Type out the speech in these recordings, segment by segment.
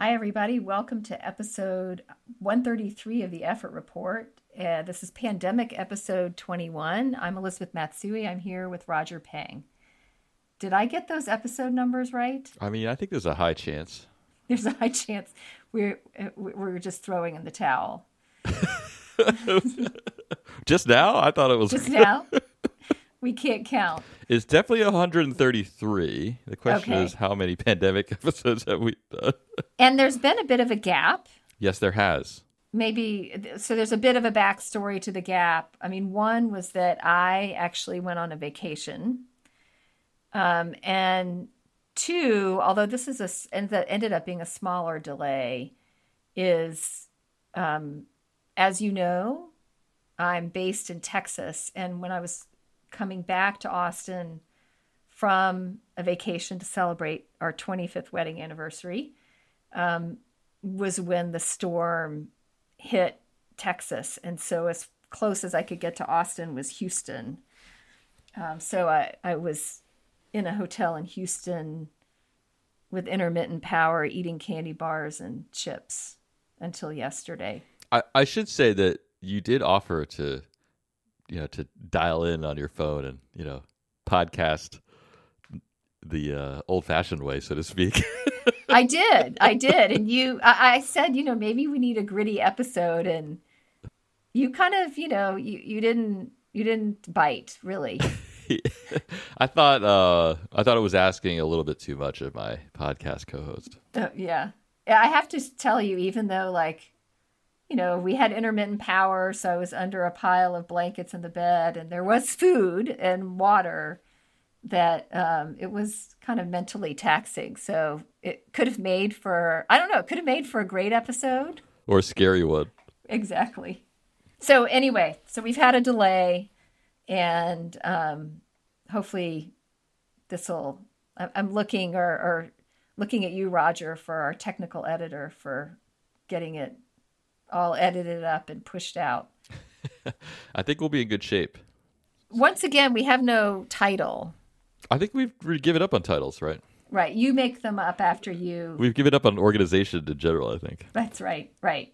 Hi, everybody. Welcome to episode 133 of the Effort Report. Uh, this is pandemic episode 21. I'm Elizabeth Matsui. I'm here with Roger Peng. Did I get those episode numbers right? I mean, I think there's a high chance. There's a high chance we're uh, we're just throwing in the towel. just now, I thought it was just now. We can't count. It's definitely 133. The question Okay. is, how many pandemic episodes have we done? And there's been a bit of a gap. yes, there has. maybe so there's a bit of a backstory to the gap i mean one was that i actually went on a vacation um, and two although this is a and that ended up being a smaller delay is um, as you know i'm based in texas and when i was coming back to austin from a vacation to celebrate our 25th wedding anniversary um, was when the storm hit Texas, and so as close as I could get to Austin was Houston. Um, so I, I was in a hotel in Houston with intermittent power, eating candy bars and chips until yesterday. I, I should say that you did offer to, you know, to dial in on your phone and you know, podcast the uh, old-fashioned way, so to speak. I did, I did, and you, I, I said, you know, maybe we need a gritty episode, and you kind of, you know, you you didn't you didn't bite really. I thought uh, I thought it was asking a little bit too much of my podcast co-host. Uh. Yeah, I have to tell you, even though, like, you know, we had intermittent power, so I was under a pile of blankets in the bed, and there was food and water, that um, it was kind of mentally taxing. So it could have made for, I don't know, it could have made for a great episode. Or a scary one. Exactly. So, anyway, so we've had a delay, and um, hopefully this will, I'm looking or, or looking at you, Roger, for our technical editor for getting it all edited up and pushed out. I think we'll be in good shape. Once again, we have no title. I think we've given up on titles, right? Right. You make them up after you. We've given up on organization in general. I think. That's right. Right.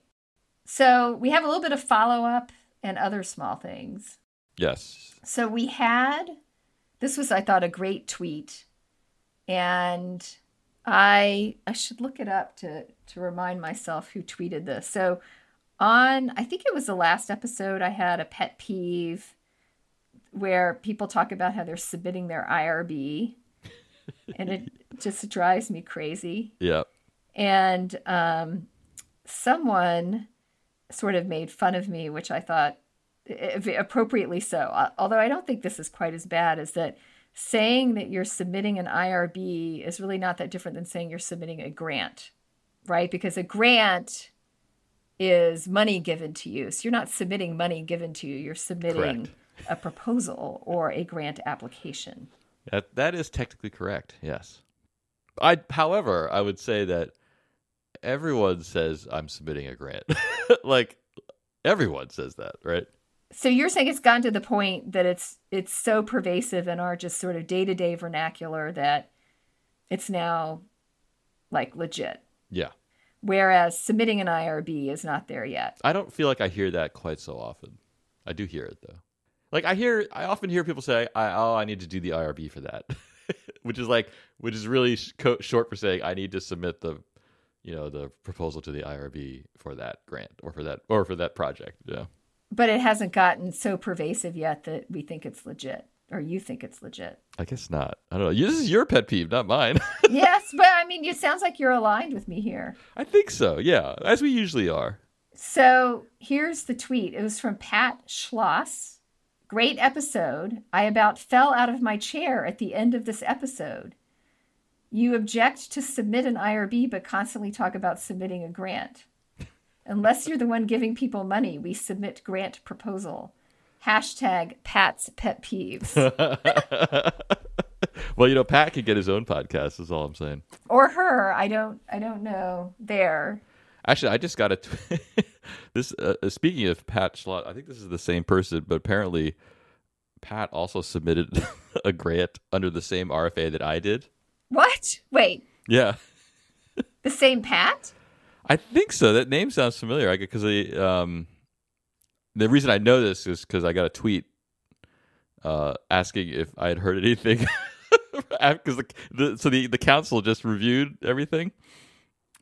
So we have a little bit of follow up and other small things. Yes. So we had this was I thought a great tweet and I I should look it up to to remind myself who tweeted this. So on I think it was the last episode I had a pet peeve where people talk about how they're submitting their IRB and it just drives me crazy Yeah. and um, someone sort of made fun of me, which I thought eh, appropriately so. Although I don't think this is quite as bad as that. Saying that you're submitting an IRB is really not that different than saying you're submitting a grant, right? Because a grant is money given to you. So you're not submitting money given to you, you're submitting Correct. a proposal or a grant application. That that is technically correct. Yes. I however, I would say that everyone says I'm submitting a grant. like everyone says that, right? So you're saying it's gotten to the point that it's it's so pervasive in our just sort of day-to-day vernacular that it's now like legit. Yeah. Whereas submitting an IRB is not there yet. I don't feel like I hear that quite so often. I do hear it though. Like I hear I often hear people say, I, "Oh, I need to do the IRB for that." which is like which is really sh- co- short for saying I need to submit the you know, the proposal to the IRB for that grant or for that or for that project. Yeah. But it hasn't gotten so pervasive yet that we think it's legit or you think it's legit. I guess not. I don't know. This is your pet peeve, not mine. yes, but I mean, it sounds like you're aligned with me here. I think so. Yeah, as we usually are. So here's the tweet. It was from Pat Schloss. Great episode. I about fell out of my chair at the end of this episode. You object to submit an IRB, but constantly talk about submitting a grant. Unless you're the one giving people money, we submit grant proposal. Hashtag Pat's pet peeves. well, you know, Pat could get his own podcast. Is all I'm saying. or her. I don't. I don't know. There. Actually, I just got a tw- this. Uh, uh, speaking of Pat Schloss, I think this is the same person, but apparently, Pat also submitted a grant under the same RFA that I did. What? Wait. Yeah, the same Pat? I think so. That name sounds familiar. I because um, the reason I know this is because I got a tweet uh, asking if I had heard anything. Because the, the so the the council just reviewed everything,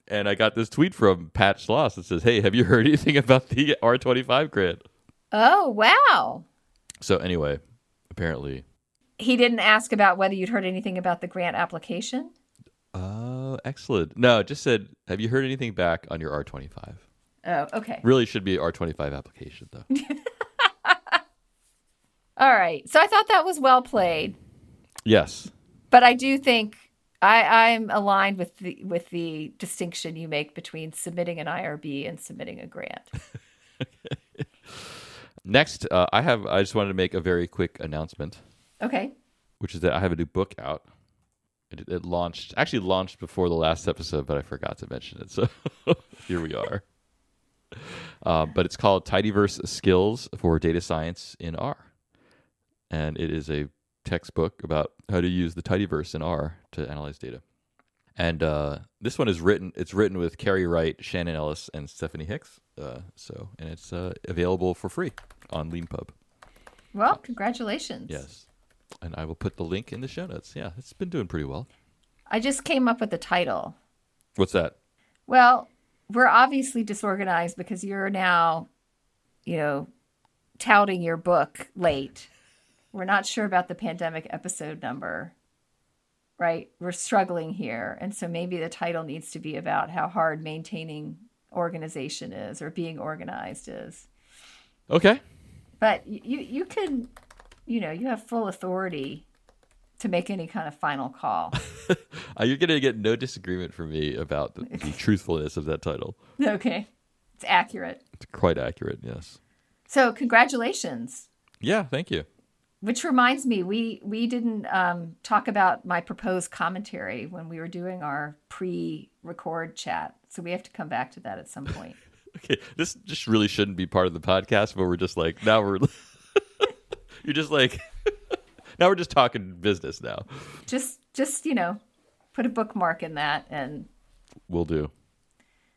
and I got this tweet from Pat Schloss that says, "Hey, have you heard anything about the R twenty five grant?" Oh wow! So anyway, apparently he didn't ask about whether you'd heard anything about the grant application. Oh, excellent. No, just said, "Have you heard anything back on your R twenty five? Oh, okay. Really should be R twenty five application though. All right. So I thought that was well played. Yes. But I do think I, I'm aligned with the with the distinction you make between submitting an IRB and submitting a grant. Next, uh, I have. I just wanted to make a very quick announcement. Okay. Which is that I have a new book out. It, it launched actually launched before the last episode, but I forgot to mention it. So here we are. Uh, but it's called Tidyverse Skills for Data Science in R, and it is a textbook about how to use the tidyverse in R to analyze data. And uh, this one is written. It's written with Carrie Wright, Shannon Ellis, and Stephanie Hicks. Uh, so, and it's uh, available for free on LeanPub. Well, congratulations. Yes, and I will put the link in the show notes. Yeah, it's been doing pretty well. I just came up with the title. What's that? Well, we're obviously disorganized because you're now, you know, touting your book late. We're not sure about the pandemic episode number, right? We're struggling here. And so maybe the title needs to be about how hard maintaining organization is or being organized is. Okay. But you, you can, you know, you have full authority to make any kind of final call. Uh, you're going to get no disagreement from me about the, the truthfulness of that title. Okay. It's accurate. It's quite accurate, yes. So, congratulations. Yeah, thank you. Which reminds me, we we didn't um, talk about my proposed commentary when we were doing our pre-record chat, so we have to come back to that at some point. okay, this just really shouldn't be part of the podcast, but we're just like now we're you're just like now we're just talking business now. Just just you know, put a bookmark in that, and we'll do.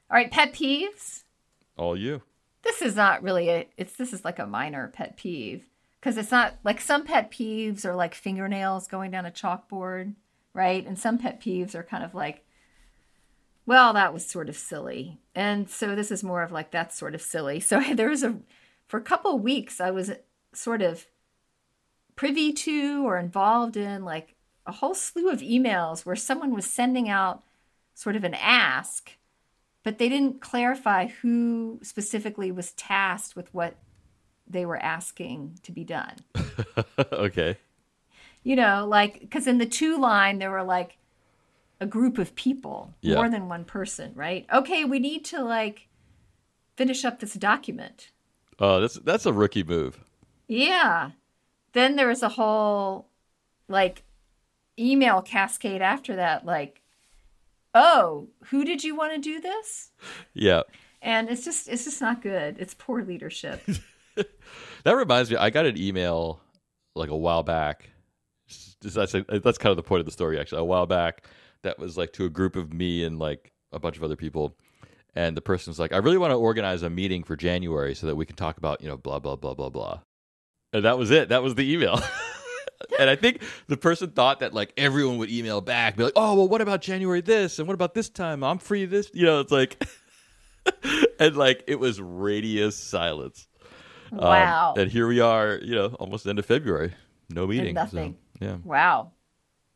All right, pet peeves. All you. This is not really a. It's this is like a minor pet peeve because it's not like some pet peeves are like fingernails going down a chalkboard, right? And some pet peeves are kind of like, well, that was sort of silly. And so this is more of like, that's sort of silly. So there was a, for a couple of weeks, I was sort of privy to or involved in like a whole slew of emails where someone was sending out sort of an ask, but they didn't clarify who specifically was tasked with what they were asking to be done. okay. You know, like, because in the to line, there were like a group of people, yeah. more than one person, right? Okay, we need to like finish up this document. Oh, that's that's a rookie move. Yeah. Then there was a whole like email cascade after that, like, oh, who did you want to do this? Yeah. And it's just it's just not good. It's poor leadership. that reminds me, I got an email like a while back. That's that's kind of the point of the story, actually. A while back, that was like to a group of me and like a bunch of other people, and the person was like, "I really want to organize a meeting for January so that we can talk about you know blah blah blah blah blah," and that was it. That was the email. and I think the person thought that like everyone would email back, be like, "Oh, well, what about January this, and what about this time? I'm free this." You know, it's like, and like it was radius silence. Um, wow. Um, and here we are, you know, almost end of February. No meeting. nothing. So, yeah. Wow.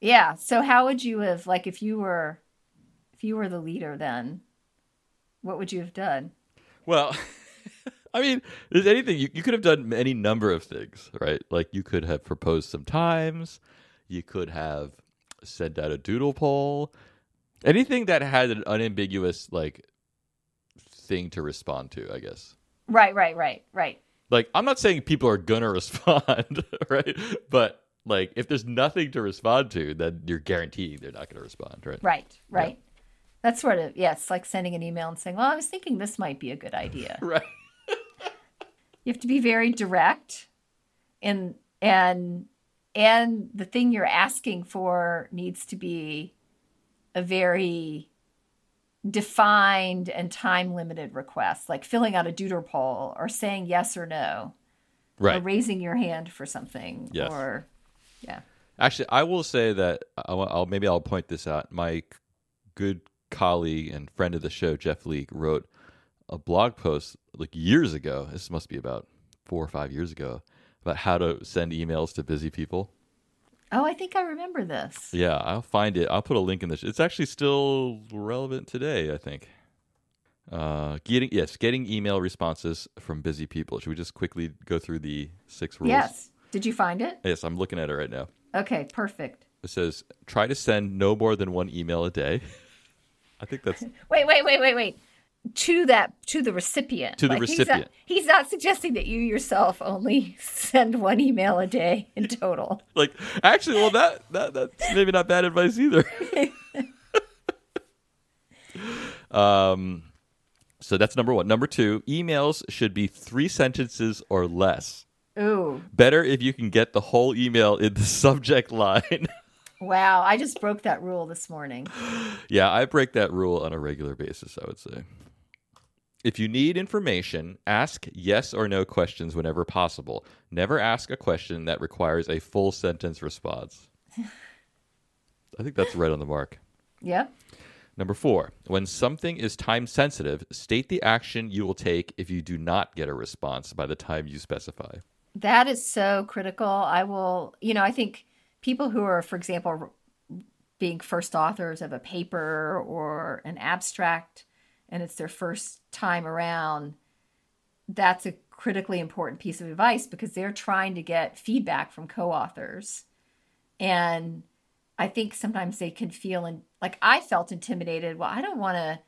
Yeah. So how would you have like if you were if you were the leader then, what would you have done? Well, I mean, there's anything you, you could have done any number of things, right? Like you could have proposed some times, you could have sent out a doodle poll, anything that had an unambiguous like thing to respond to, I guess. Right, right, right, right like I'm not saying people are gonna respond, right? But like if there's nothing to respond to, then you're guaranteeing they're not gonna respond, right? Right, right. Yeah. That's sort of yes, yeah, like sending an email and saying, "Well, I was thinking this might be a good idea." right. You have to be very direct, and and and the thing you're asking for needs to be a very defined and time limited request, like filling out a doodle poll or saying yes or no, right. or raising your hand for something, Yes. or yeah. Actually, I will say that I'll, I'll maybe I'll point this out. My good colleague and friend of the show, Jeff Leek, wrote a blog post like years ago. This must be about four or five years ago about how to send emails to busy people. Oh, I think I remember this. Yeah, I'll find it. I'll put a link in this. It's actually still relevant today, I think. Uh, getting yes, getting email responses from busy people. Should we just quickly go through the six rules? Yes. Did you find it? Yes, I'm looking at it right now. Okay, perfect. It says try to send no more than one email a day. I think that's Wait, wait, wait, wait, wait. To that, to the recipient. To the He's not, recipient. he's not suggesting that you yourself only send one email a day in total. like actually well that, that that's maybe not bad advice either. um so that's number 1. Number 2, emails should be 3 sentences or less. Ooh, Better if you can get the whole email in the subject line. wow! I just broke that rule this morning. yeah, I break that rule on a regular basis, I would say. If you need information, ask yes or no questions whenever possible. Never ask a question that requires a full sentence response. I think that's right on the mark. Yeah. Number four, when something is time sensitive, state the action you will take if you do not get a response by the time you specify. That is so critical. I will, you know, I think people who are, for example, being first authors of a paper or an abstract and it's their first time around, that's a critically important piece of advice because they're trying to get feedback from co authors. And I think sometimes they can feel, and like I felt intimidated. Well, I don't want to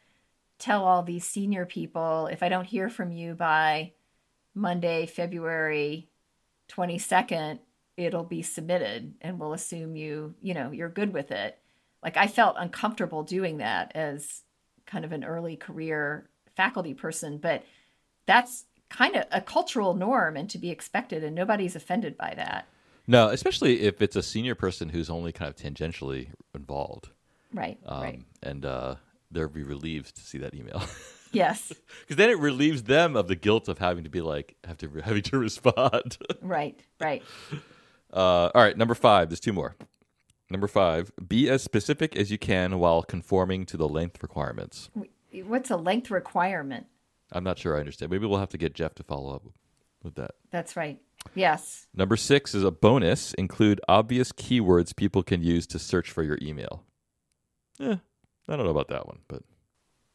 tell all these senior people if I don't hear from you by Monday, February 22nd, it'll be submitted and we'll assume you, you know, you're good with it. Like I felt uncomfortable doing that as kind of an early career faculty person, but that's kind of a cultural norm and to be expected and nobody's offended by that. No, especially if it's a senior person who's only kind of tangentially involved. Right. Um, right. And uh, they'll be relieved to see that email. Yes. Because then it relieves them of the guilt of having to be like, have to, having to respond. right. Right. Uh, all right, number five. There's two more. Number five, be as specific as you can while conforming to the length requirements. What's a length requirement? I'm not sure I understand. Maybe we'll have to get Jeff to follow up with that. That's right. Yes. Number six is a bonus. Include obvious keywords people can use to search for your email. Yeah, I don't know about that one, but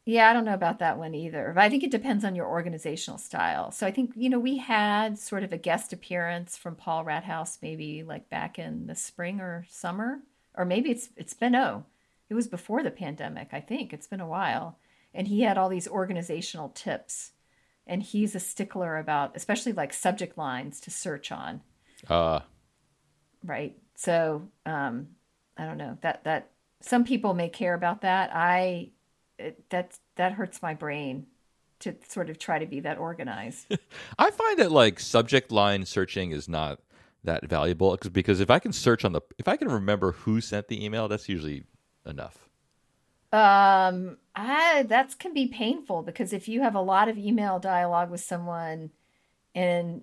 Yeah, I don't know about that one either. But I think it depends on your organizational style. So I think, you know, we had sort of a guest appearance from Paul Rathouz maybe like back in the spring or summer. Or maybe it's it's been oh, it was before the pandemic, I think. It's been a while. And he had all these organizational tips. And he's a stickler about especially like subject lines to search on. uh, right so um i don't know that that some people may care about that i it, that that hurts my brain to sort of try to be that organized I find that like subject line searching is not that valuable because if I can search on the if I can remember who sent the email, that's usually enough. um i that can be painful because if you have a lot of email dialogue with someone and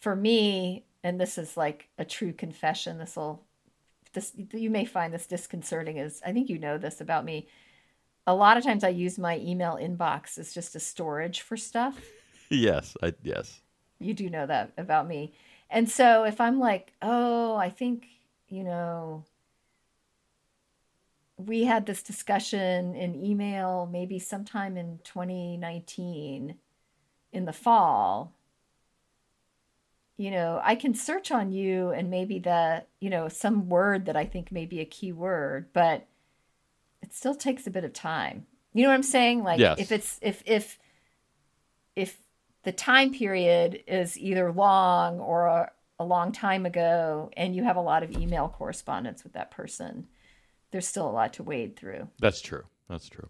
for me and this is like a true confession this will this you may find this disconcerting Is i think you know this about me a lot of times i use my email inbox as just a storage for stuff yes, I yes. you do know that about me. And so if I'm like, oh, I think, you know, we had this discussion in email maybe sometime in 2019 in the fall. You know, I can search on you and maybe the, you know, some word that I think may be a key word, but still takes a bit of time. You know what I'm saying? Like Yes. if it's if if if the time period is either long or a, a long time ago and you have a lot of email correspondence with that person there's still a lot to wade through That's true. That's true.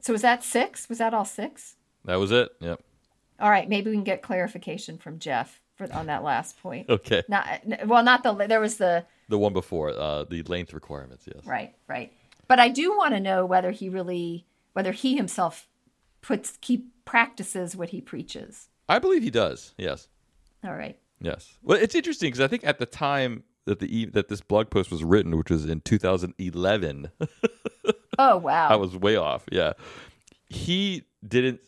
so was that six was that all six That was it. Yep. all right maybe we can get clarification from jeff for, on that last point Okay. not well not the there was the The one before, uh, the length requirements. Yes. right right but i do want to know whether he really whether he himself puts keep practices what he preaches. I believe he does. Yes. All right. Yes. Well, it's interesting because I think at the time that the that this blog post was written, which was in 2011, Oh wow. I was way off. Yeah, he didn't.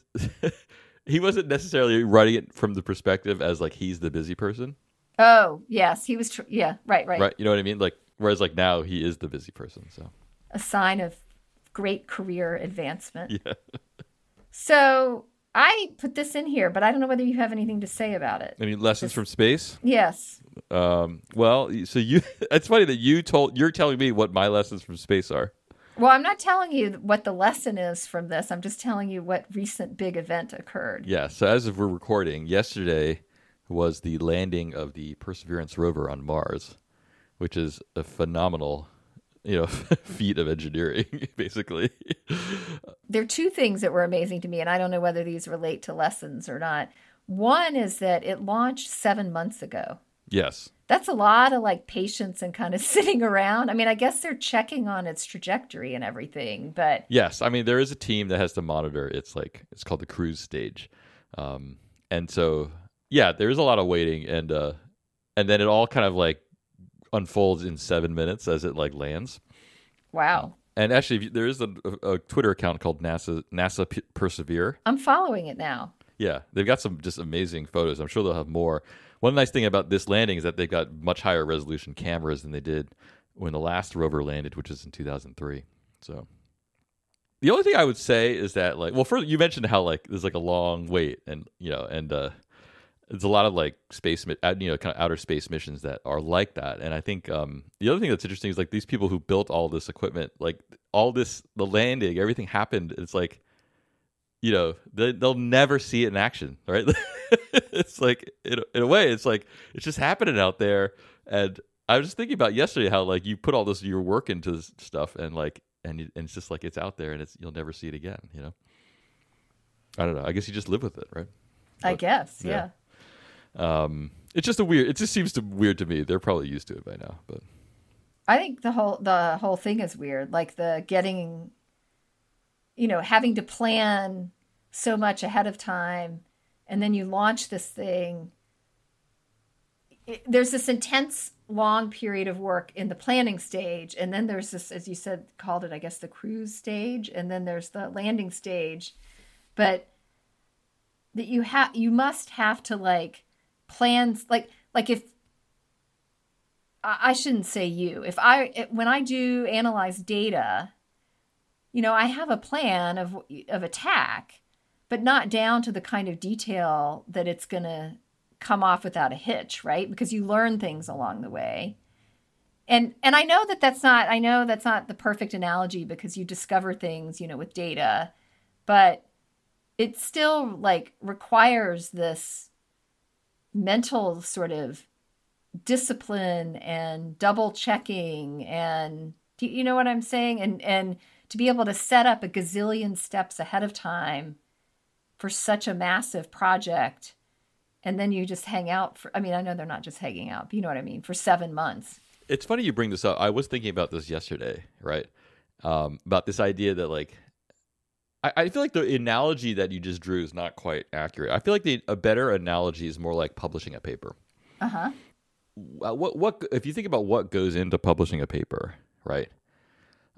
he wasn't necessarily writing it from the perspective as like he's the busy person, oh yes, he was. Tr- yeah, right, right, right? You know what I mean? Like whereas like now he is the busy person. So A sign of great career advancement. yeah. So I put this in here, but I don't know whether you have anything to say about it. I mean, lessons from space. Yes. Um, well, so you. It's funny that you told you're telling me what my lessons from space are. Well, I'm not telling you what the lesson is from this. I'm just telling you what recent big event occurred. Yeah. So as of we're recording, yesterday was the landing of the Perseverance rover on Mars, which is a phenomenal, you know, feat of engineering, basically. There are two things that were amazing to me, and I don't know whether these relate to lessons or not. One is that it launched seven months ago. yes. That's a lot of like patience and kind of sitting around. I mean, I guess they're checking on its trajectory and everything, but Yes, I mean there is a team that has to monitor. It's like it's called the cruise stage, um, and so yeah, there is a lot of waiting, and uh, and then it all kind of like unfolds in seven minutes as it like lands. wow. And actually, if you- there is a, a Twitter account called NASA NASA P- Persevere. I'm following it now. Yeah, they've got some just amazing photos. I'm sure they'll have more. One nice thing about this landing is that they've got much higher resolution cameras than they did when the last rover landed, which was in 2003. So the only thing I would say is that like, well, first you mentioned how like there's like a long wait, and you know, and uh, there's a lot of like space, you know, kind of outer space missions that are like that. And I think um, the other thing that's interesting is like these people who built all this equipment, like all this, the landing, everything happened. It's like you know they, they'll never see it in action right it's like in, a- in a way it's like it's just happening out there and i was just thinking about yesterday how like you put all this your work into this stuff and like and, you- and it's just like it's out there and it's you'll never see it again you know i don't know i guess you just live with it right I guess, yeah. yeah. Um it's just a weird it just seems to weird to me they're probably used to it by now but I think the whole the whole thing is weird. Like the getting, you know, having to plan so much ahead of time, and then you launch this thing. It, there's this intense long period of work in the planning stage, and then there's this, as you said, called it, I guess, the cruise stage, and then there's the landing stage. But that you have, you must have to like plan, like like if I shouldn't say you. If I when I do analyze data, you know, I have a plan of of attack, but not down to the kind of detail that it's going to come off without a hitch, right? Because you learn things along the way. And and I know that that's not I know that's not the perfect analogy because you discover things, you know, with data, but it still like requires this mental sort of discipline and double checking and do you know what I'm saying? And and to be able to set up a gazillion steps ahead of time for such a massive project and then you just hang out for I mean, I know they're not just hanging out, but you know what I mean, for seven months. it's funny you bring this up. I was thinking about this yesterday, right? Um, about this idea that like, I, I feel like the analogy that you just drew is not quite accurate. I feel like the, a better analogy is more like publishing a paper. Uh-huh. Uh, What what if you think about what goes into publishing a paper, right?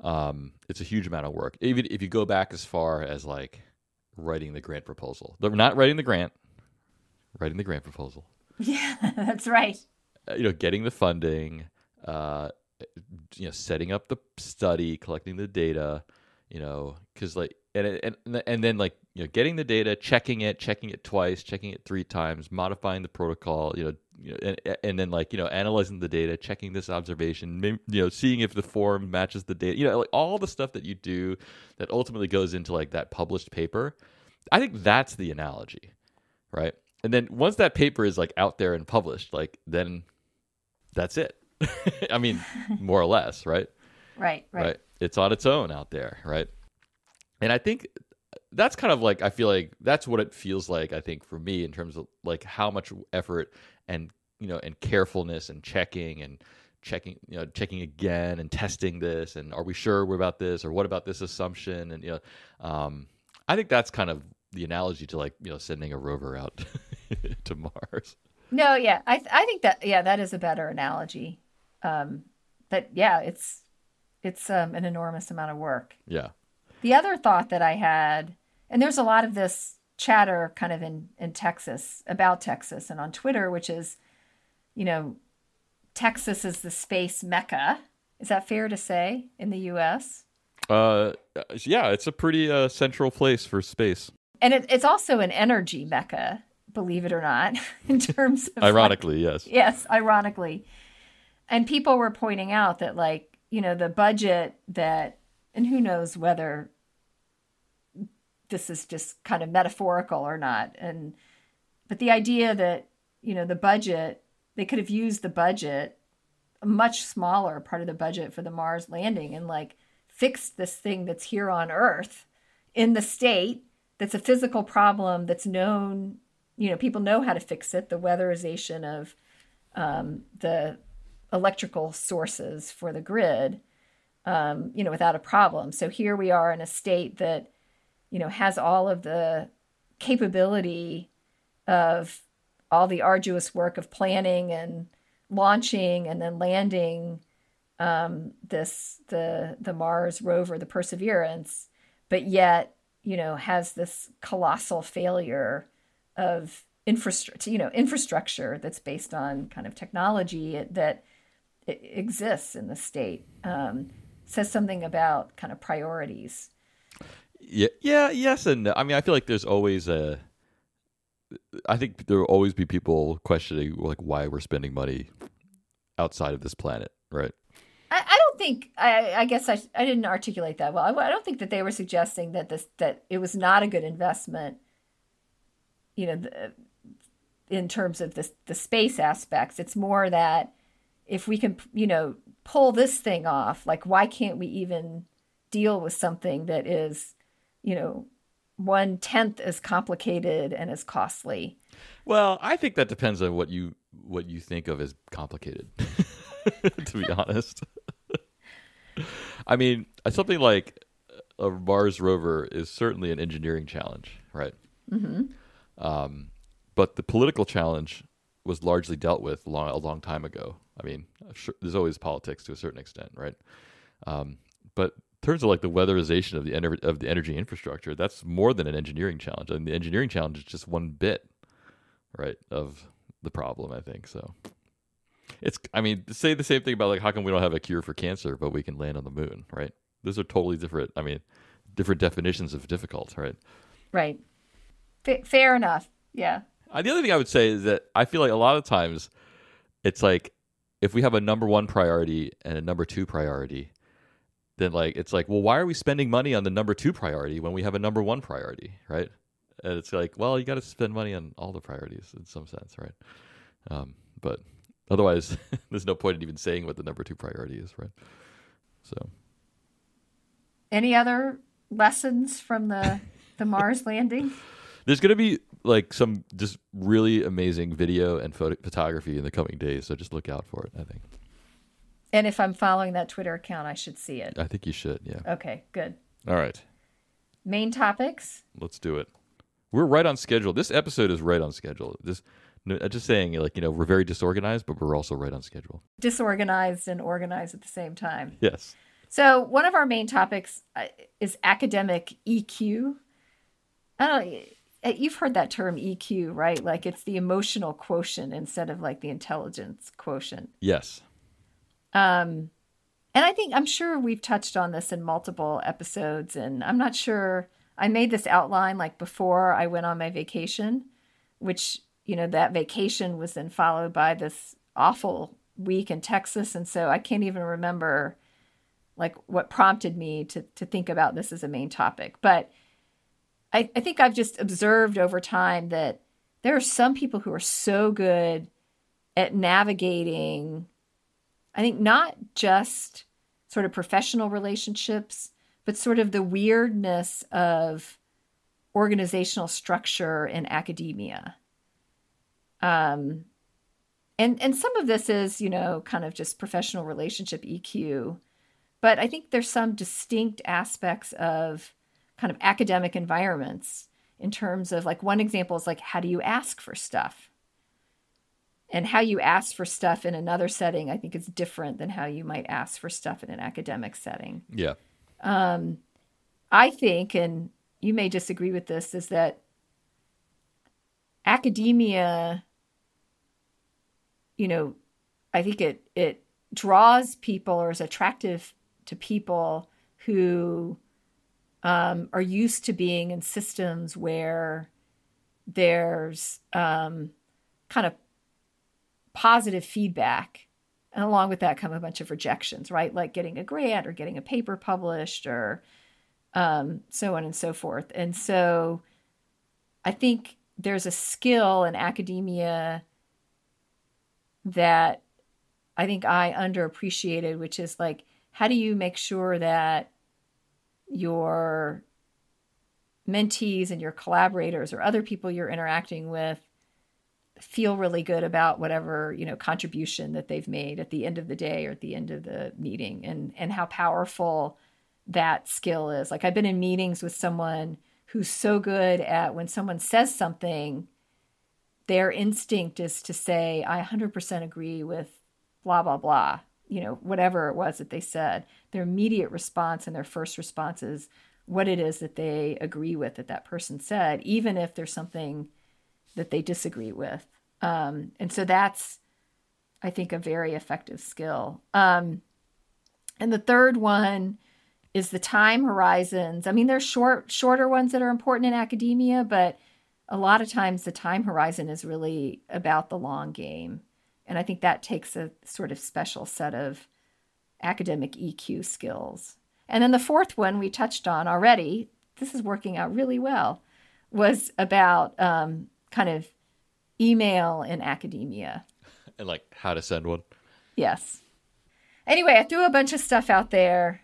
Um, it's a huge amount of work. Even if you go back as far as like writing the grant proposal, they're not writing the grant, writing the grant proposal. Yeah, that's right. uh, you know, getting the funding, uh, you know, setting up the study, collecting the data, you know, because like, and and and then like, you know, getting the data, checking it, checking it twice, checking it three times, modifying the protocol, you know, you know and, and then like, you know, analyzing the data, checking this observation, you know, seeing if the form matches the data, you know, like all the stuff that you do that ultimately goes into like that published paper. I think that's the analogy, right? And then once that paper is like out there and published, like then that's it. I mean, more or less, right? Right, right. It's on its own out there, right? And I think that's kind of like I feel like that's what it feels like I think for me in terms of like how much effort and you know and carefulness and checking and checking you know checking again and testing this and are we sure we're about this or what about this assumption and you know um, i think that's kind of the analogy to like you know sending a rover out to mars. No yeah i th- i think that yeah that is a better analogy. Um but yeah it's it's um, an enormous amount of work. Yeah the other thought that i had and there's a lot of this chatter kind of in in texas about texas and on twitter which is you know Texas is the space mecca. Is that fair to say in the U.S.? Uh, yeah, it's a pretty uh, central place for space, and it, it's also an energy mecca, believe it or not, in terms of ironically, like, yes, yes, ironically, and people were pointing out that like you know the budget that, and who knows whether this is just kind of metaphorical or not, and but the idea that you know the budget they could have used the budget, a much smaller part of the budget for the Mars landing, and like fixed this thing that's here on Earth in the state that's a physical problem that's known. You know, people know how to fix it. The weatherization of um, the electrical sources for the grid, um, you know, without a problem. So here we are in a state that, you know, has all of the capability of all the arduous work of planning and launching and then landing um, this the the Mars rover, the Perseverance, but yet you know has this colossal failure of infrastructure, you know, infrastructure that's based on kind of technology that exists in the state. Um, says something about kind of priorities. Yeah, yeah, yes, and no. I mean, I feel like there's always a I think there will always be people questioning like why we're spending money outside of this planet, right? I, I don't think I, I guess I, I didn't articulate that well. I, I don't think that they were suggesting that this that it was not a good investment. You know, the, in terms of the the space aspects, it's more that if we can, you know, pull this thing off, like why can't we even deal with something that is, you know, one tenth as complicated and as costly. Well, I think that depends on what you what you think of as complicated. to be honest, I mean, something like a Mars rover is certainly an engineering challenge, right? Mm-hmm. Um, but the political challenge was largely dealt with long, a long time ago. I mean, sure, there's always politics to a certain extent, right? Um, but terms of like the weatherization of the ener- of the energy infrastructure, that's more than an engineering challenge. I and mean, the engineering challenge is just one bit, right, of the problem. I think so. It's. I mean, say the same thing about like how come we don't have a cure for cancer, but we can land on the moon, right? Those are totally different. I mean, different definitions of difficult, right? Right. F- fair enough. Yeah. Uh, the other thing I would say is that I feel like a lot of times it's like if we have a number one priority and a number two priority, then like it's like, well, why are we spending money on the number two priority when we have a number one priority, right? And it's like, well, you got to spend money on all the priorities in some sense, right? Um, but otherwise, there's no point in even saying what the number two priority is, right? So, any other lessons from the the Mars landing? There's going to be like some just really amazing video and photo- photography in the coming days, so just look out for it. I think. And if I'm following that Twitter account, I should see it. I think you should, yeah. Okay, good. All right. Main topics? Let's do it. We're right on schedule. This episode is right on schedule. This just saying like, you know, we're very disorganized, but we're also right on schedule. Disorganized and organized at the same time. Yes. So, one of our main topics uh, is academic EQ. I don't know, you've heard that term EQ, right? Like it's the emotional quotient instead of like the intelligence quotient. Yes. Um, and I think I'm sure we've touched on this in multiple episodes, and I'm not sure. I made this outline like before I went on my vacation, which you know that vacation was then followed by this awful week in Texas, and so I can't even remember like what prompted me to to think about this as a main topic. But I, I think I've just observed over time that there are some people who are so good at navigating I think not just sort of professional relationships, but sort of the weirdness of organizational structure in academia. Um, and and some of this is you know kind of just professional relationship EQ, but I think there's some distinct aspects of kind of academic environments in terms of like one example is like how do you ask for stuff and how you ask for stuff in another setting i think is different than how you might ask for stuff in an academic setting Yeah. um, i think and you may disagree with this is that academia you know i think it it draws people or is attractive to people who um, are used to being in systems where there's um, kind of positive feedback and along with that come a bunch of rejections right? Like getting a grant or getting a paper published or um, so on and so forth. And so i think there's a skill in academia that i think i underappreciated which is like how do you make sure that your mentees and your collaborators or other people you're interacting with feel really good about whatever you know contribution that they've made at the end of the day or at the end of the meeting and and how powerful that skill is. Like i've been in meetings with someone who's so good at when someone says something their instinct is to say i 100% agree with blah blah blah you know whatever it was that they said their immediate response and their first response is what it is that they agree with that that person said even if there's something that they disagree with. Um, and so that's i think a very effective skill. Um, and the third one is the time horizons. I mean there's short shorter ones that are important in academia but a lot of times the time horizon is really about the long game and i think that takes a sort of special set of academic eq skills and then the fourth one we touched on already this is working out really well was about um, kind of email in academia And like how to send one. yes anyway i threw a bunch of stuff out there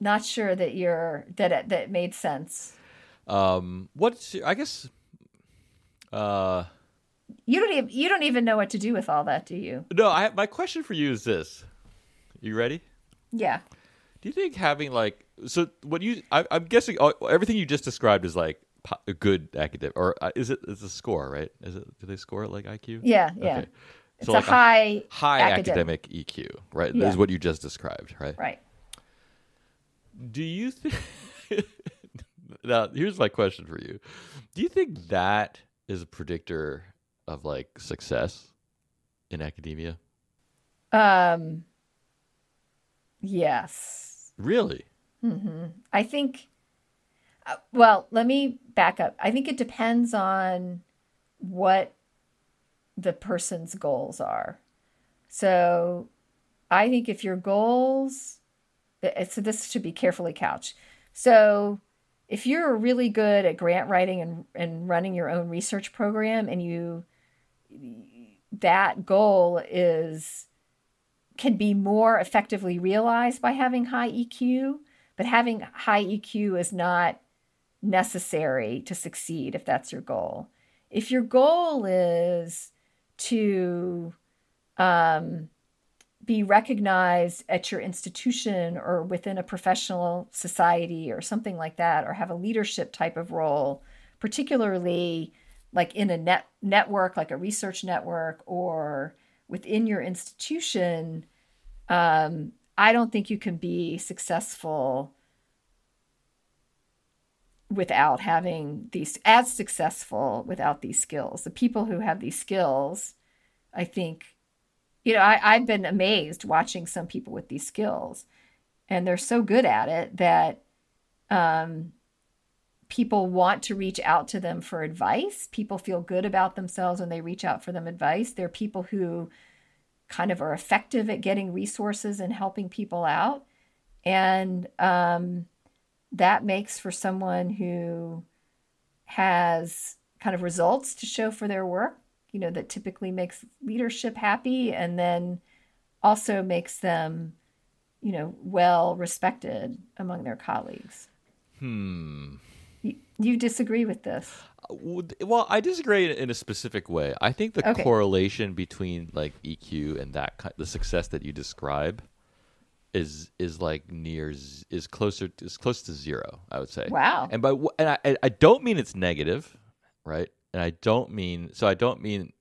not sure that you're that it, that it made sense Um, what's I guess. Uh, you don't even you don't even know what to do with all that do you no. I my question for you is this: You ready? yeah Do you think having like so what you I, I'm guessing everything you just described is like po- a good academic or uh, is it is a score right? Is it do they score it like IQ? yeah yeah Okay. it's So a like high high academic. academic, EQ, right? Yeah. Is what you just described, right? right Do you think? now, here's my question for you: Do you think that is a predictor of like success in academia? um yes Really? hmm I think, uh, well, let me back up. I think it depends on what the person's goals are. So I think if your goals, uh, so this should be carefully couched. So if you're really good at grant writing and, and running your own research program and you, that goal is can be more effectively realized by having high EQ, but having high EQ is not necessary to succeed if that's your goal. If your goal is to um, be recognized at your institution or within a professional society or something like that, or have a leadership type of role, particularly like in a net network, like a research network, or within your institution, um, I don't think you can be successful without having these as successful without these skills. The people who have these skills, I think, you know, I, I've been amazed watching some people with these skills, and they're so good at it that um, people want to reach out to them for advice. People feel good about themselves when they reach out for them advice. They're people who kind of are effective at getting resources and helping people out. And um, that makes for someone who has kind of results to show for their work, you know, that typically makes leadership happy and then also makes them, you know, well respected among their colleagues. Hmm. You, you disagree with this? Well, I disagree in a specific way. I think the Okay. correlation between like EQ and that the success that you describe is is like near is closer is close to zero. I would say. Wow. And by and I I don't mean it's negative, right? And I don't mean so I don't mean,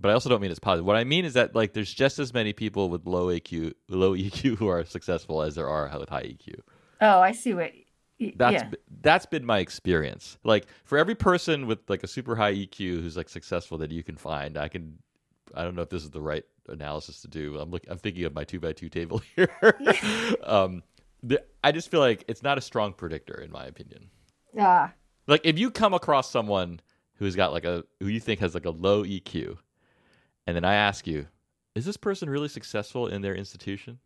but I also don't mean it's positive. What I mean is that like there's just as many people with low EQ low EQ who are successful as there are with high EQ. Oh, I see what. That's yeah. that's been my experience. Like for every person with like a super high EQ who's like successful that you can find, I can. I don't know if this is the right analysis to do. I'm looking. I'm thinking of my two by two table here. um, the, I just feel like it's not a strong predictor, in my opinion. Ah, Like if you come across someone who's got like a who you think has like a low EQ, and then I ask you, is this person really successful in their institution?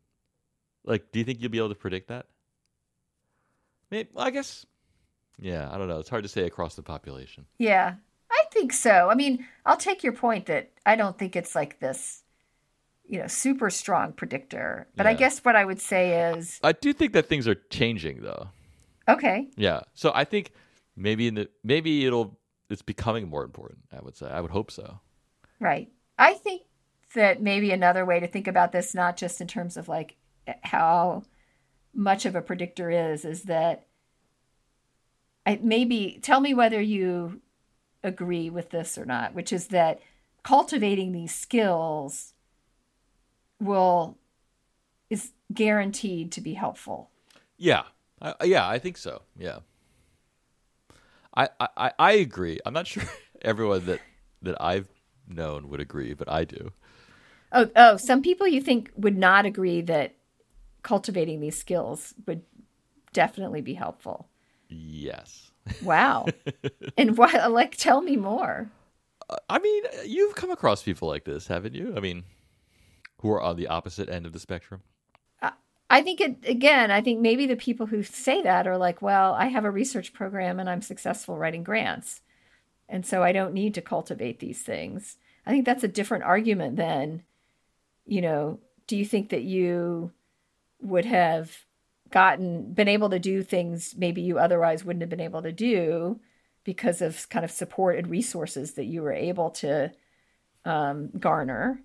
Like, do you think you'll be able to predict that? Maybe, well, I guess. Yeah, I don't know. It's hard to say across the population. yeah. I think so. I mean, I'll take your point that I don't think it's like this, you know, super strong predictor. But I guess what I would say is, I do think that things are changing, though. okay, Yeah. So I think maybe in the maybe it'll it's becoming more important. I would say. I would hope so. Right. I think that maybe another way to think about this, not just in terms of like how much of a predictor is, is that I maybe tell me whether you agree with this or not, which is that cultivating these skills will is guaranteed to be helpful. Yeah, I, yeah, I think so. Yeah, I, I I agree. I'm not sure everyone that that I've known would agree, but I do. Oh, oh, some people you think would not agree that cultivating these skills would definitely be helpful. Yes. Wow. and what like tell me more. I mean, you've come across people like this, haven't you? I mean, who are on the opposite end of the spectrum. I think it again, I think maybe the people who say that are like, well, I have a research program and I'm successful writing grants. And so I don't need to cultivate these things. I think that's a different argument than, you know, do you think that you would have gotten been able to do things maybe you otherwise wouldn't have been able to do because of kind of support and resources that you were able to um, garner?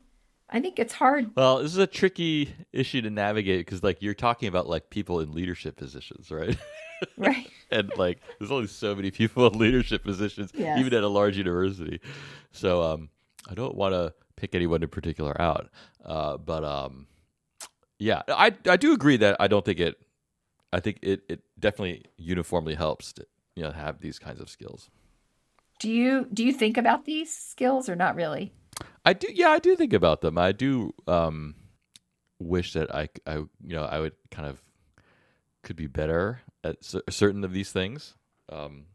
I think it's hard Well, this is a tricky issue to navigate because, like, you're talking about like people in leadership positions, right? right and like, there's only so many people in leadership positions, Yes. even at a large university. So, um, I don't want to pick anyone in particular out, uh, but um, yeah, I I do agree that I don't think it. I think it it definitely uniformly helps to you know have these kinds of skills. Do you do you think about these skills or not really? I do, yeah, I do think about them. I do um, wish that I, I, you know, I would kind of could be better at cer- certain of these things. Um,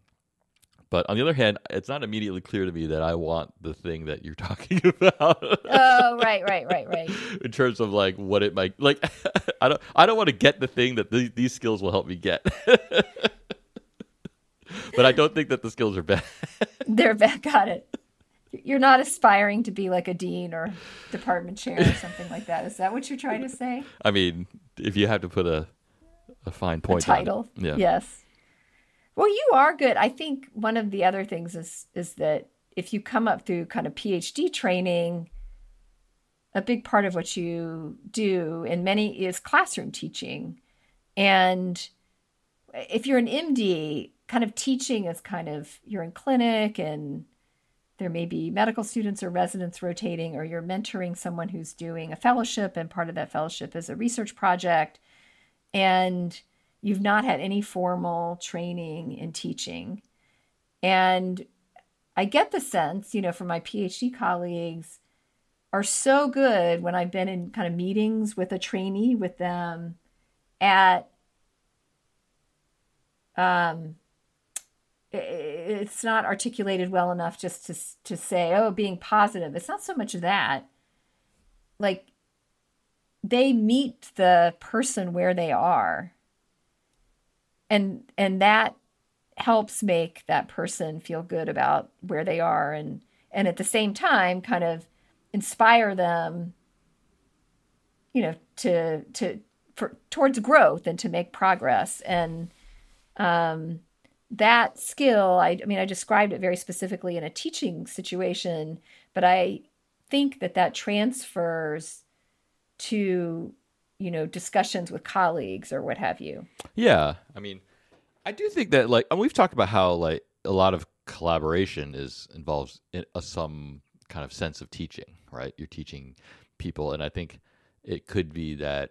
but on the other hand, it's not immediately clear to me that I want the thing that you're talking about. Oh, right, right, right, right. in terms of like what it might like, I don't, I don't want to get the thing that these, these skills will help me get. but I don't think that the skills are bad. They're back. Got it. You're not aspiring to be like a dean or department chair or something like that. Is that what you're trying to say? I mean, if you have to put a a fine A point on it. title. yeah. Yes. Well, you are good. I think one of the other things is is that if you come up through kind of PhD training, a big part of what you do in many is classroom teaching. And if you're an MD, kind of teaching is kind of you're in clinic and there may be medical students or residents rotating, or you're mentoring someone who's doing a fellowship, and part of that fellowship is a research project. And you've not had any formal training in teaching. And I get the sense, you know, from my PhD colleagues, are so good when I've been in kind of meetings with a trainee with them at um it's not articulated well enough just to to say oh being positive. It's not so much that. Like they meet the person where they are and and that helps make that person feel good about where they are and and at the same time kind of inspire them you know to to for towards growth and to make progress. And um that skill, I, I mean, I described it very specifically in a teaching situation, but I think that that transfers to, you know, discussions with colleagues or what have you. Yeah, I mean, I do think that like and we've talked about how like a lot of collaboration is involves in a, some kind of sense of teaching, right? You're teaching people, and I think it could be that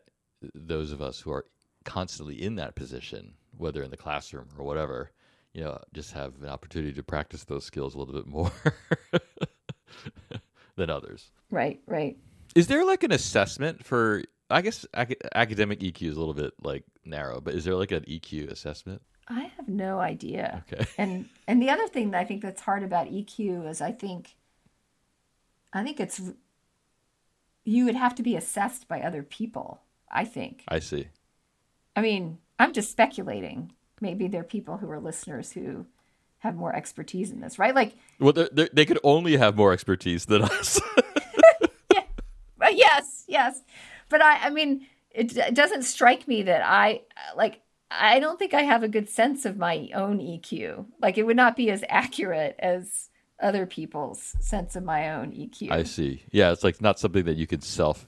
those of us who are constantly in that position, whether in the classroom or whatever, you know, just have an opportunity to practice those skills a little bit more than others. Right, right. Is there like an assessment for? I guess ac- academic EQ is a little bit like narrow, but is there like an EQ assessment? I have no idea. Okay. And and the other thing that I think that's hard about EQ is I think I think it's you would have to be assessed by other people, I think. I see. I mean, I'm just speculating. Maybe there are people who are listeners who have more expertise in this, right? Like, Well, they're, they're, they could only have more expertise than us. uh, yes, yes. But I, I mean, it, it doesn't strike me that I, like, I don't think I have a good sense of my own EQ. Like, it would not be as accurate as other people's sense of my own EQ. I see. Yeah, it's like not something that you can self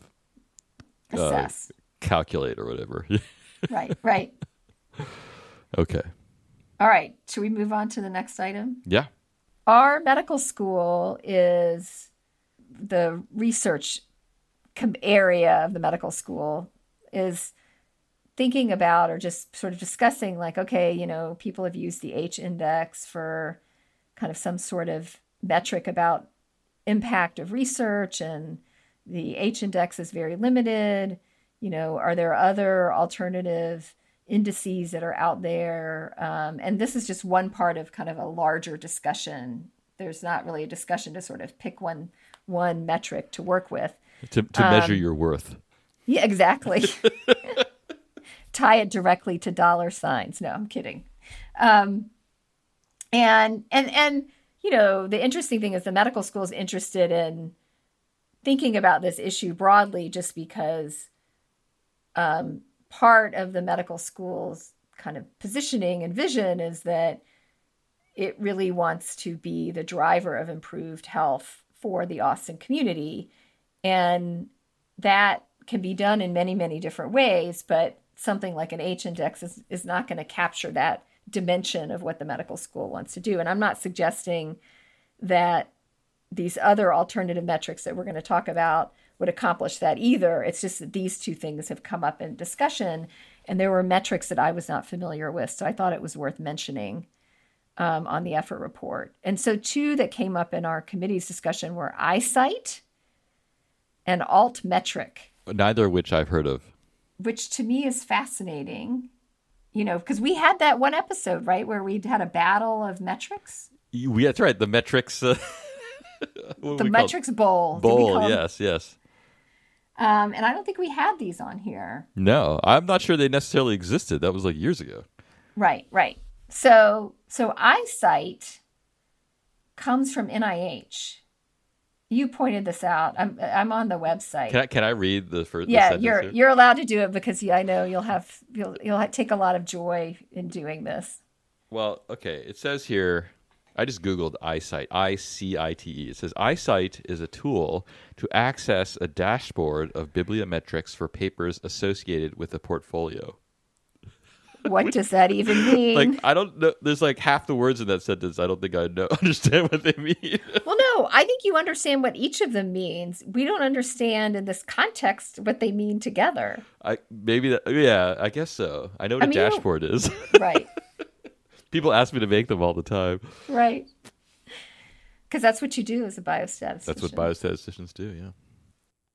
uh, Assess. calculate or whatever. right, right. okay. All right. Should we move on to the next item? Yeah. Our medical school is the research area of the medical school is thinking about or just sort of discussing like okay you know people have used the h index for kind of some sort of metric about impact of research and the h index is very limited. You know are there other alternative indices that are out there? Um, and this is just one part of kind of a larger discussion. There's not really a discussion to sort of pick one one metric to work with To to measure your worth. yeah, exactly. Tie it directly to dollar signs. No, I'm kidding. Um, and and and you know, the interesting thing is the medical school is interested in thinking about this issue broadly, just because um, part of the medical school's kind of positioning and vision is that it really wants to be the driver of improved health for the Austin community. And that can be done in many, many different ways, but something like an H index is, is not going to capture that dimension of what the medical school wants to do. And I'm not suggesting that these other alternative metrics that we're going to talk about would accomplish that either. It's just that these two things have come up in discussion, and there were metrics that I was not familiar with. So I thought it was worth mentioning um, on the effort report. And so, two that came up in our committee's discussion were iCite and altmetric, Neither of which I've heard of. which to me is fascinating. You know, because we had that one episode, right, where we had a battle of metrics. You- that's right. The metrics. Uh, The we call it? metrics bowl. Bowl. Yes, yes. Um, and I don't think we had these on here. No, I'm not sure they necessarily existed. That was like years ago. Right, right. So, so iCite comes from NIH. You pointed this out. I'm I'm on the website. Can I can I read the first? yeah, the you're here? you're allowed to do it because I know you'll have you'll you'll ha- take a lot of joy in doing this. Well, okay. It says here, I just Googled iCite, I C I T E. It says iCite is a tool to access a dashboard of bibliometrics for papers associated with a portfolio. What does that even mean? Like, I don't know. There's like half the words in that sentence. I don't think I know, understand what they mean. well, no, I think you understand what each of them means. We don't understand in this context what they mean together. I maybe that. Yeah, I guess so. I know what I a mean, dashboard is. Right, People ask me to make them all the time. right. Because that's what you do as a biostatistician. That's what biostatisticians do, yeah.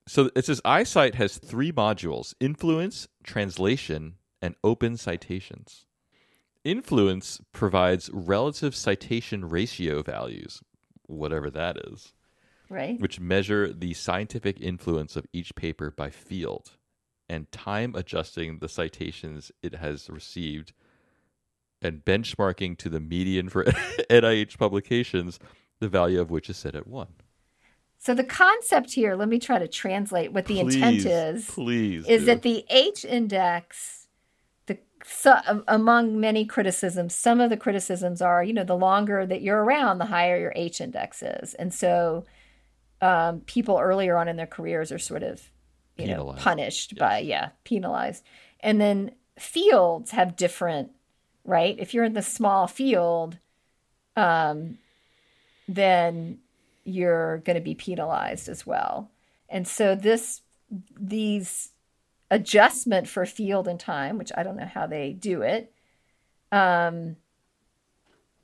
So it says iCite has three modules influence, translation, and open citations. Influence provides relative citation ratio values, whatever that is, right. which measure the scientific influence of each paper by field and time adjusting the citations it has received and benchmarking to the median for NIH publications, the value of which is set at one. So the concept here, let me try to translate what the intent is. Please. is do. that the H index, so, among many criticisms, some of the criticisms are, you know, the longer that you're around, the higher your H index is. And so um, people earlier on in their careers are sort of, you penalized. know, punished yes. by, yeah, penalized. And then fields have different, right? If you're in the small field, um, then you're going to be penalized as well. And so this, these adjustment for field and time, which I don't know how they do it. Um,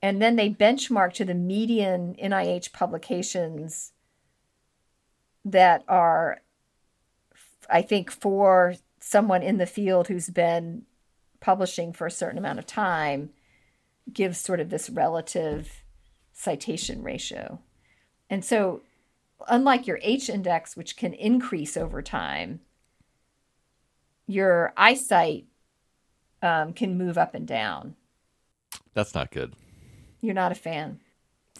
and then they benchmark to the median NIH publications that are, I think, for someone in the field who's been publishing for a certain amount of time, gives sort of this relative citation ratio. And so, unlike your H index, which can increase over time, your iCite um, can move up and down. That's not good. You're not a fan.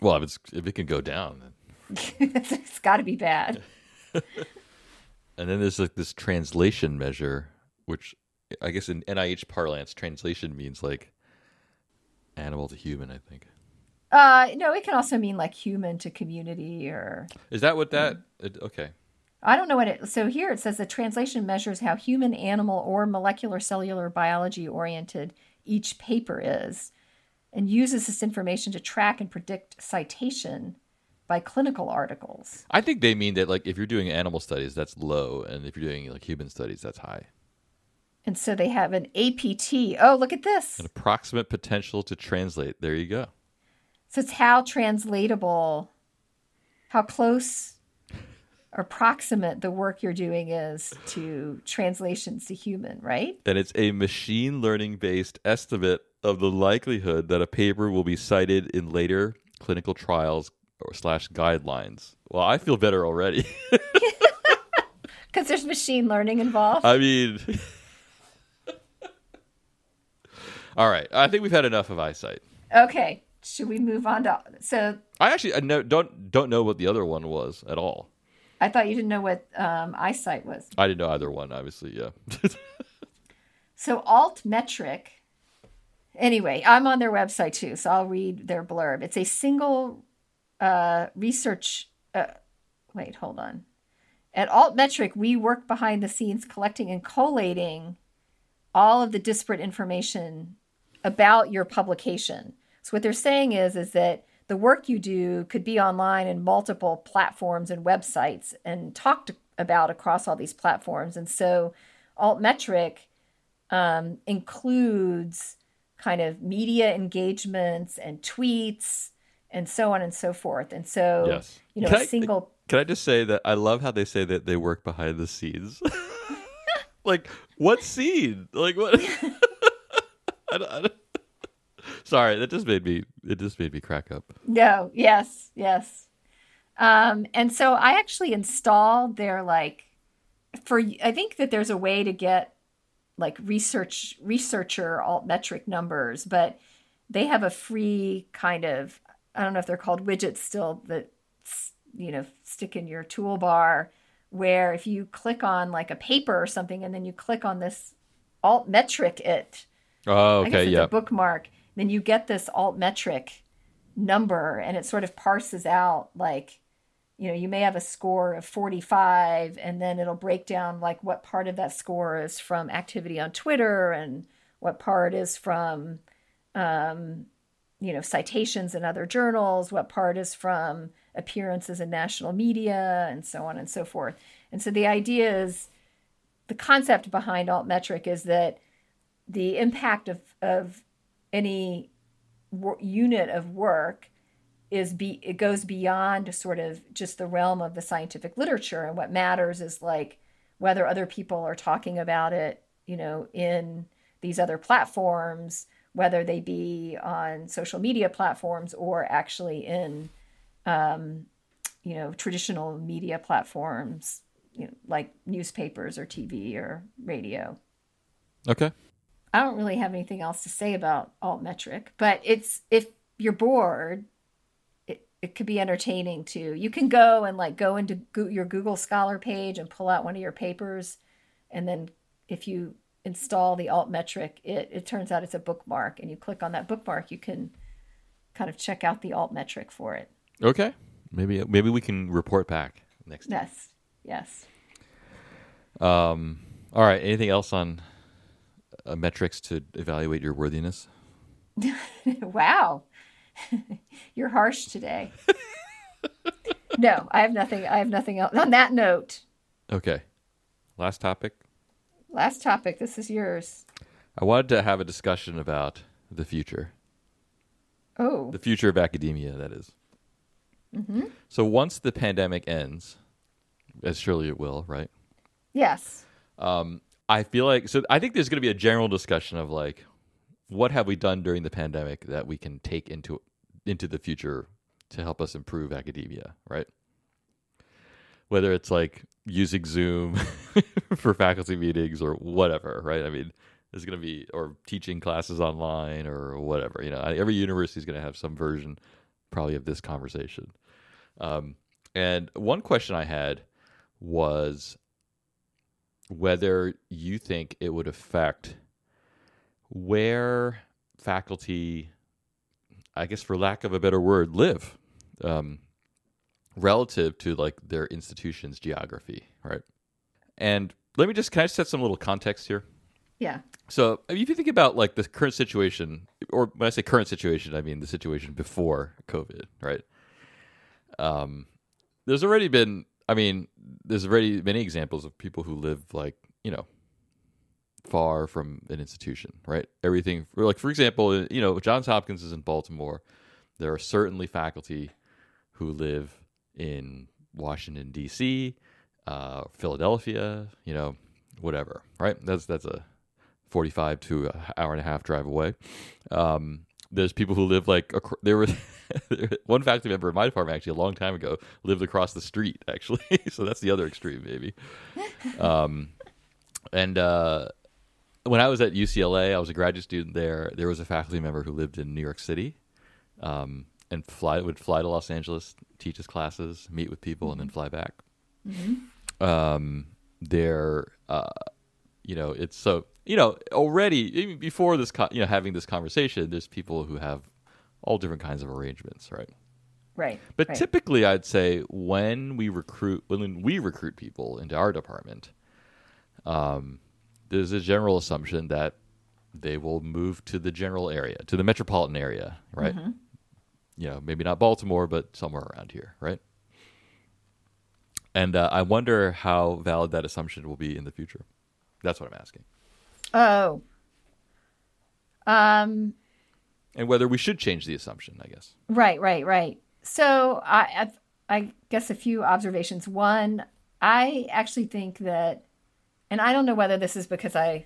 Well, if it's if it can go down, then it's got to be bad. and then there's like this translation measure, which I guess in NIH parlance, translation means like animal to human. I think. Uh, no, it can also mean like human to community or. Is that what that? Mm. Okay. I don't know what it. So here it says the translation measures how human, animal, or molecular cellular biology oriented each paper is, and uses this information to track and predict citation by clinical articles. I think they mean that like if you're doing animal studies, that's low, and if you're doing like human studies, that's high. And so they have an APT. Oh, look at this. An approximate potential to translate. There you go. So it's how translatable, how close or proximate the work you're doing is to translations to human, right? And it's a machine learning based estimate of the likelihood that a paper will be cited in later clinical trials or slash guidelines. Well, I feel better already. Because there's machine learning involved. I mean, all right. I think we've had enough of iCite. Okay. Should we move on to so? I actually I know, don't don't know what the other one was at all. I thought you didn't know what um, iCite was. I didn't know either one, obviously, yeah. so altmetric, anyway, I'm on their website too, so I'll read their blurb. It's a single uh, research. Uh, wait, hold on. At Altmetric, we work behind the scenes collecting and collating all of the disparate information about your publication. So what they're saying is is that the work you do could be online in multiple platforms and websites and talked about across all these platforms. And so Altmetric um, includes kind of media engagements and tweets and so on and so forth. And so, yes. you know, can a single. I, can I just say that I love how they say that they work behind the scenes? like, what scene? Like, what? I don't, I don't... Sorry, that just made me it just made me crack up. No, yes, yes. Um, and so I actually installed their like for I think that there's a way to get like research researcher altmetric numbers, but they have a free kind of I don't know if they're called widgets still that you know stick in your toolbar where if you click on like a paper or something and then you click on this altmetric it oh okay yeah bookmark then you get this altmetric number and it sort of parses out like you know you may have a score of 45 and then it'll break down like what part of that score is from activity on twitter and what part is from um, you know citations in other journals what part is from appearances in national media and so on and so forth. And so the idea is the concept behind altmetric is that the impact of, of any unit of work is be it goes beyond sort of just the realm of the scientific literature. And what matters is like whether other people are talking about it you know in these other platforms whether they be on social media platforms or actually in um, you know traditional media platforms you know, like newspapers or tv or radio. Okay I don't really have anything else to say about altmetric, but it's if you're bored, it, it could be entertaining too. You can go and like go into go- your Google Scholar page and pull out one of your papers, and then if you install the altmetric, it, it turns out it's a bookmark. And you click on that bookmark, you can kind of check out the altmetric for it. Okay. Maybe maybe we can report back next time. Yes. Yes. Um, all right. Anything else on uh, metrics to evaluate your worthiness? wow. You're harsh today. no, I have nothing. I have nothing else. On that note, Okay. Last topic. last topic. This is yours. I wanted to have a discussion about the future, Oh, the future of academia. That is. So once the pandemic ends, as surely it will, right? yes. um, I feel like so. I think there's going to be a general discussion of like, what have we done during the pandemic that we can take into into the future to help us improve academia, right? Whether it's like using Zoom for faculty meetings or whatever, right? I mean, there's going to be or teaching classes online or whatever. You know, every university is going to have some version, probably, of this conversation. Um, and one question I had was whether you think it would affect where faculty, I guess for lack of a better word, live um, relative to like their institution's geography, right? And let me just can I set some little context here? Yeah. So if you think about like the current situation, or when I say current situation, I mean the situation before COVID, right? Um, there's already been, I mean, there's already many examples of people who live like you know far from an institution, right? Everything, like for example, you know, Johns Hopkins is in Baltimore. There are certainly faculty who live in Washington D.C., uh, Philadelphia, you know, whatever, right? That's that's a 45 to an hour and a half drive away. Um, there's people who live like acro- there was one faculty member in my department actually a long time ago lived across the street actually, so that's the other extreme maybe. Um, and uh, when I was at UCLA, I was a graduate student there. There was a faculty member who lived in New York City, um, and fly would fly to Los Angeles, teach his classes, meet with people, and then fly back. Um, there, uh, you know, it's so you know already even before this, co- you know, having this conversation, there's people who have all different kinds of arrangements, right? Right. But right. typically, I'd say when we recruit when we recruit people into our department, um, there's a general assumption that they will move to the general area, to the metropolitan area, right? You know, maybe not Baltimore, but somewhere around here, right? And uh, I wonder how valid that assumption will be in the future. That's what I'm asking, Oh. Um. and whether we should change the assumption. I guess. Right, right, right. So I, I, I guess a few observations. One, I actually think that, and I don't know whether this is because I,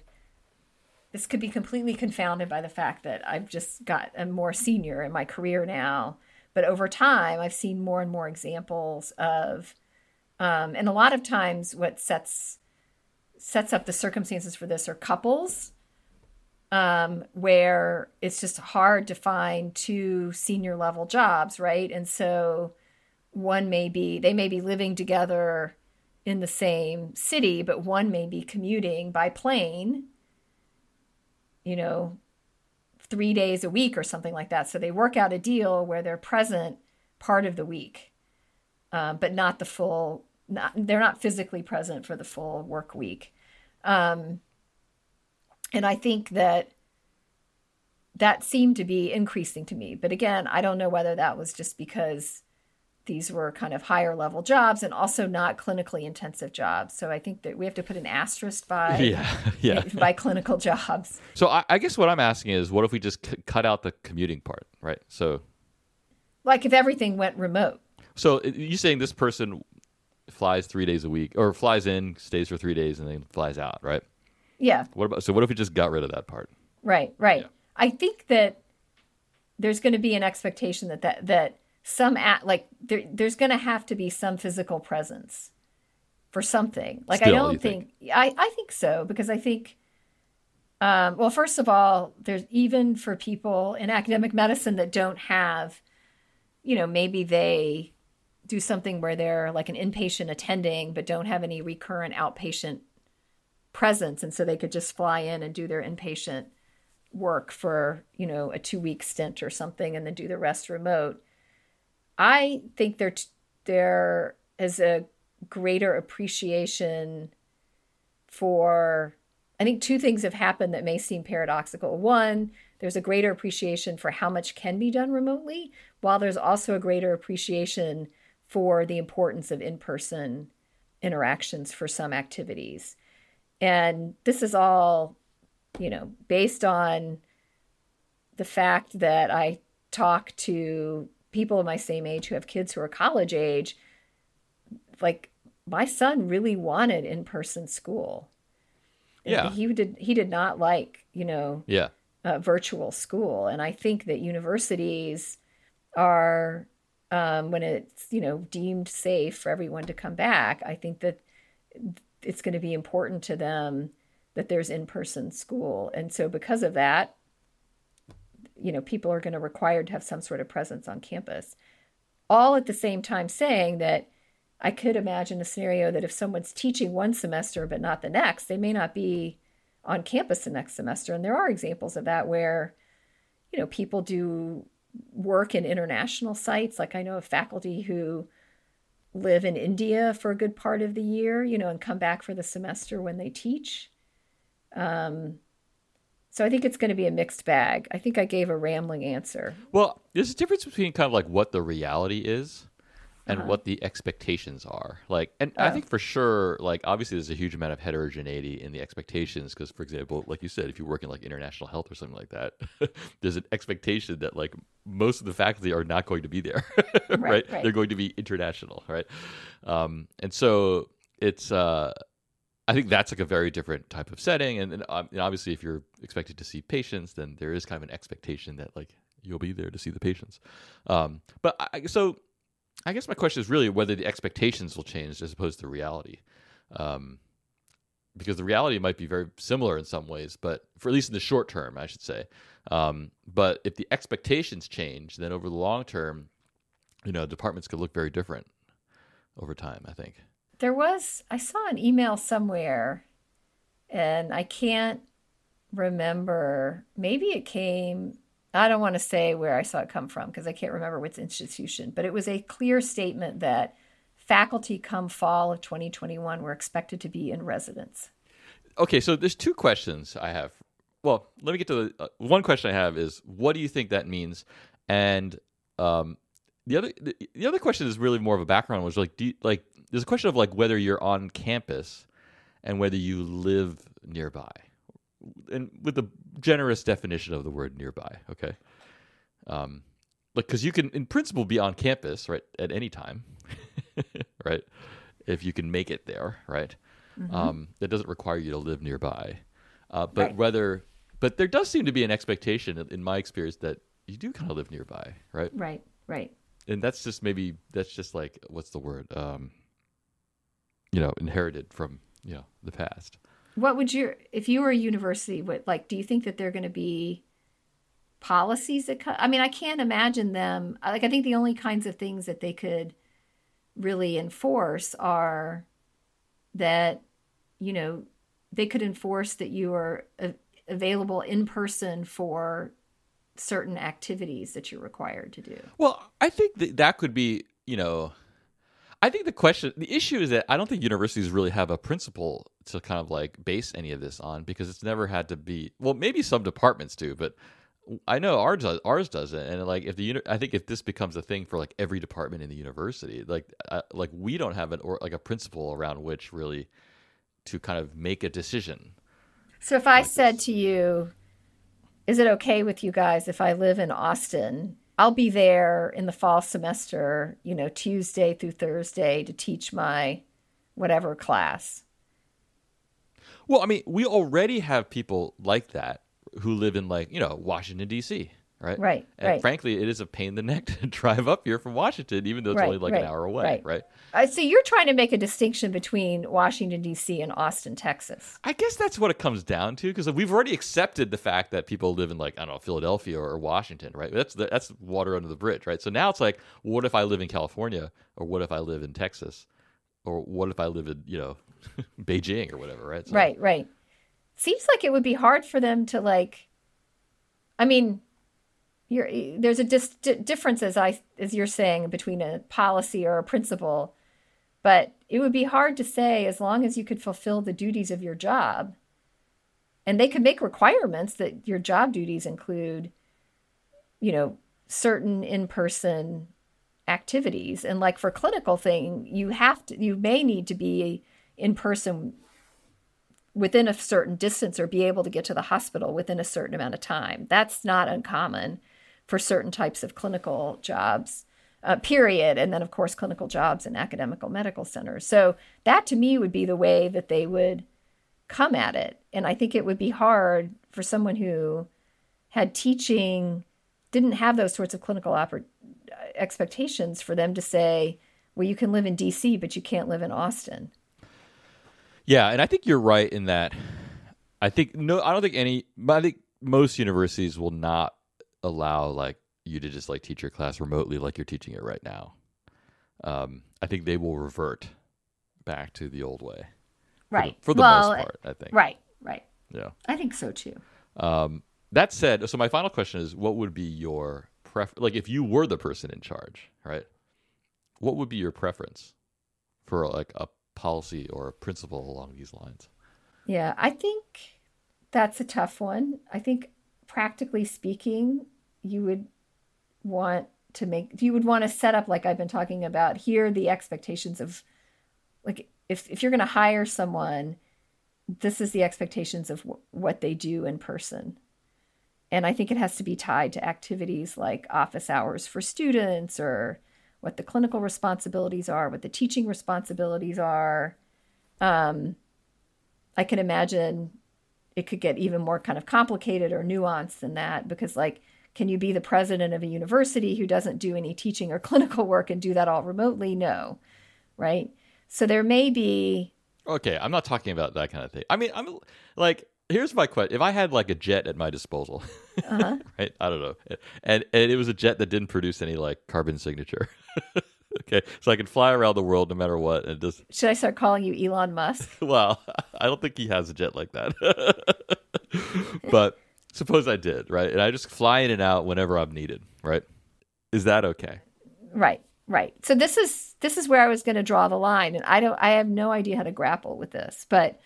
this could be completely confounded by the fact that I've just got a more senior in my career now. But over time, I've seen more and more examples of, um, and a lot of times, what sets sets up the circumstances for this are couples um, where it's just hard to find two senior level jobs, right? And so one may be, they may be living together in the same city, but one may be commuting by plane, you know, three days a week or something like that. So they work out a deal where they're present part of the week, um, but not the full, not, they're not physically present for the full work week. Um, and I think that that seemed to be increasing to me. But again, I don't know whether that was just because these were kind of higher level jobs and also not clinically intensive jobs. So I think that we have to put an asterisk by Yeah, yeah. by clinical jobs. So I, I guess what I'm asking is, what if we just c- cut out the commuting part, right? So Like if everything went remote. So uh, you saying this person flies three days a week, or flies in, stays for three days, and then flies out, right? Yeah, What about? So what if we just got rid of that part? right, right. Yeah. I think that there's going to be an expectation that that that some at like there, there's going to have to be some physical presence for something. Like Still, I don't think? think, I I think so because I think um, well, first of all, there's even for people in academic medicine that don't have, you know, maybe they do something where they're like an inpatient attending but don't have any recurrent outpatient presence. And so they could just fly in and do their inpatient work for you know a two week stint or something and then do the rest remote. I think there there is a greater appreciation for i think two things have happened that may seem paradoxical. One there's a greater appreciation for how much can be done remotely while there's also a greater appreciation for the importance of in-person interactions for some activities and this is all you know, based on the fact that I talk to people of my same age who have kids who are college age, like my son really wanted in-person school. Yeah. He did he did not like, you know, yeah. Uh, virtual school. And I think that universities are um, when it's, you know, deemed safe for everyone to come back, I think that it's going to be important to them that there's in-person school. And so because of that you know people are going to require to have some sort of presence on campus. All at the same time saying that i could imagine a scenario that if someone's teaching one semester but not the next they may not be on campus the next semester. And there are examples of that where you know people do work in international sites like i know of faculty who live in india for a good part of the year you know and come back for the semester when they teach um, so I think it's going to be a mixed bag. I think I gave a rambling answer. Well, there's a difference between kind of like what the reality is and uh-huh. what the expectations are. Like, and oh. I think for sure, like, obviously, there's a huge amount of heterogeneity in the expectations. Because, for example, like you said, if you work in like international health or something like that, there's an expectation that like most of the faculty are not going to be there, right, right? right? They're going to be international, right? Um, and so it's uh I think that's like a very different type of setting, and, and, um, and, obviously, if you're expected to see patients, then there is kind of an expectation that like you'll be there to see the patients. Um, but I, so, I guess my question is really whether the expectations will change as opposed to reality, um, because the reality might be very similar in some ways, but for at least in the short term, I should say. Um, but if the expectations change, then over the long term, you know, departments could look very different over time. I think. There was, I saw an email somewhere, and I can't remember. Maybe it came, I don't want to say where I saw it come from because I can't remember which institution, but it was a clear statement that faculty come fall of 2021 were expected to be in residence. Okay, so there's two questions I have. Well, let me get to the uh, one question I have is what do you think that means? And um, the other the, the, other question is really more of a background was like do you, like there's a question of like whether you're on campus and whether you live nearby and with the generous definition of the word nearby okay? Um like because you can in principle be on campus right at any time right if you can make it there right? Mm-hmm. um that doesn't require you to live nearby. Uh, but right. whether but there does seem to be an expectation in my experience that you do kind of live nearby right? Right right. And that's just maybe that's just like what's the word um you know inherited from you know the past what would your if you were a university what like do you think that they're going to be policies that i mean i can't imagine them like i think the only kinds of things that they could really enforce are that you know they could enforce that you are available in person for certain activities that you're required to do. Well i think that that could be you know I think the question, the issue is that I don't think universities really have a principle to kind of like base any of this on because it's never had to be. Well, maybe some departments do, but I know ours does, ours doesn't. And like if the I think if this becomes a thing for like every department in the university, like uh, like we don't have an or like a principle around which really to kind of make a decision. So if I said this. to you, "Is it okay with you guys if I live in Austin I'll be there in the fall semester, you know, Tuesday through Thursday to teach my whatever class. Well, I mean, we already have people like that who live in like, you know, Washington D.C., right? Right. And right. frankly, it is a pain in the neck to drive up here from Washington, even though it's right, only like right, an hour away, right? right? Uh, so you're trying to make a distinction between Washington D.C. and Austin, Texas. I guess that's what it comes down to because we've already accepted the fact that people live in like I don't know Philadelphia or Washington, right? That's the, that's water under the bridge, right? So now it's like, what if I live in California or what if I live in Texas? or what if I live in you know Beijing or whatever, right? So, right, right. Seems like it would be hard for them to like. I mean, you're, there's a dis- difference as I as you're saying between a policy or a principle, but it would be hard to say as long as you could fulfill the duties of your job. And they could make requirements that your job duties include, you know, certain in-person activities. And like for clinical thing you have to you may need to be in person within a certain distance or be able to get to the hospital within a certain amount of time. That's not uncommon for certain types of clinical jobs uh, period and then of course clinical jobs in academic medical centers so that to me would be the way that they would come at it and i think it would be hard for someone who had teaching didn't have those sorts of clinical oper- expectations for them to say, well, you can live in DC, but you can't live in Austin. Yeah, and I think you're right in that. I think no, I don't think any. But I think most universities will not allow like you to just like teach your class remotely like you're teaching it right now. Um, I think they will revert back to the old way. Right. For the, for the well, most part, I think. Right. Right. Yeah. I think so too. Um, that said, so my final question is, what would be your pref like if you were the person in charge, right? What would be your preference for like a policy or a principle along these lines? Yeah, I think that's a tough one. I think practically speaking, you would want to make you would want to set up like I've been talking about here the expectations of like if if you're going to hire someone this is the expectations of w- what they do in person and I think it has to be tied to activities like office hours for students or what the clinical responsibilities are, what the teaching responsibilities are. Um, I can imagine it could get even more kind of complicated or nuanced than that because, like, can you be the president of a university who doesn't do any teaching or clinical work and do that all remotely? No, right? So there may be. Okay, I'm not talking about that kind of thing. I mean, I'm like, here's my question: If I had like a jet at my disposal, uh-huh. right? I don't know, and and it was a jet that didn't produce any like carbon signature. okay, so I can fly around the world no matter what, and just. Should I start calling you Elon Musk? well, I don't think he has a jet like that, but suppose I did, right? And I just fly in and out whenever I'm needed, right? Is that okay? Right, right. So this is this is where I was going to draw the line, and I don't, I have no idea how to grapple with this, but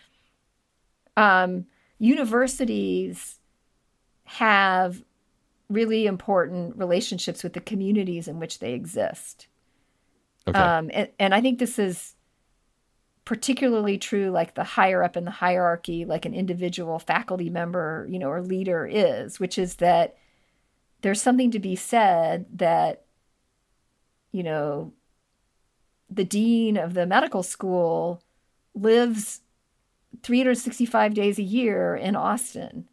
um universities have really important relationships with the communities in which they exist. Okay. Um, and, and I think this is particularly true like the higher up in the hierarchy like an individual faculty member you know or leader is which is that there's something to be said that you know the dean of the medical school lives 365 days a year in Austin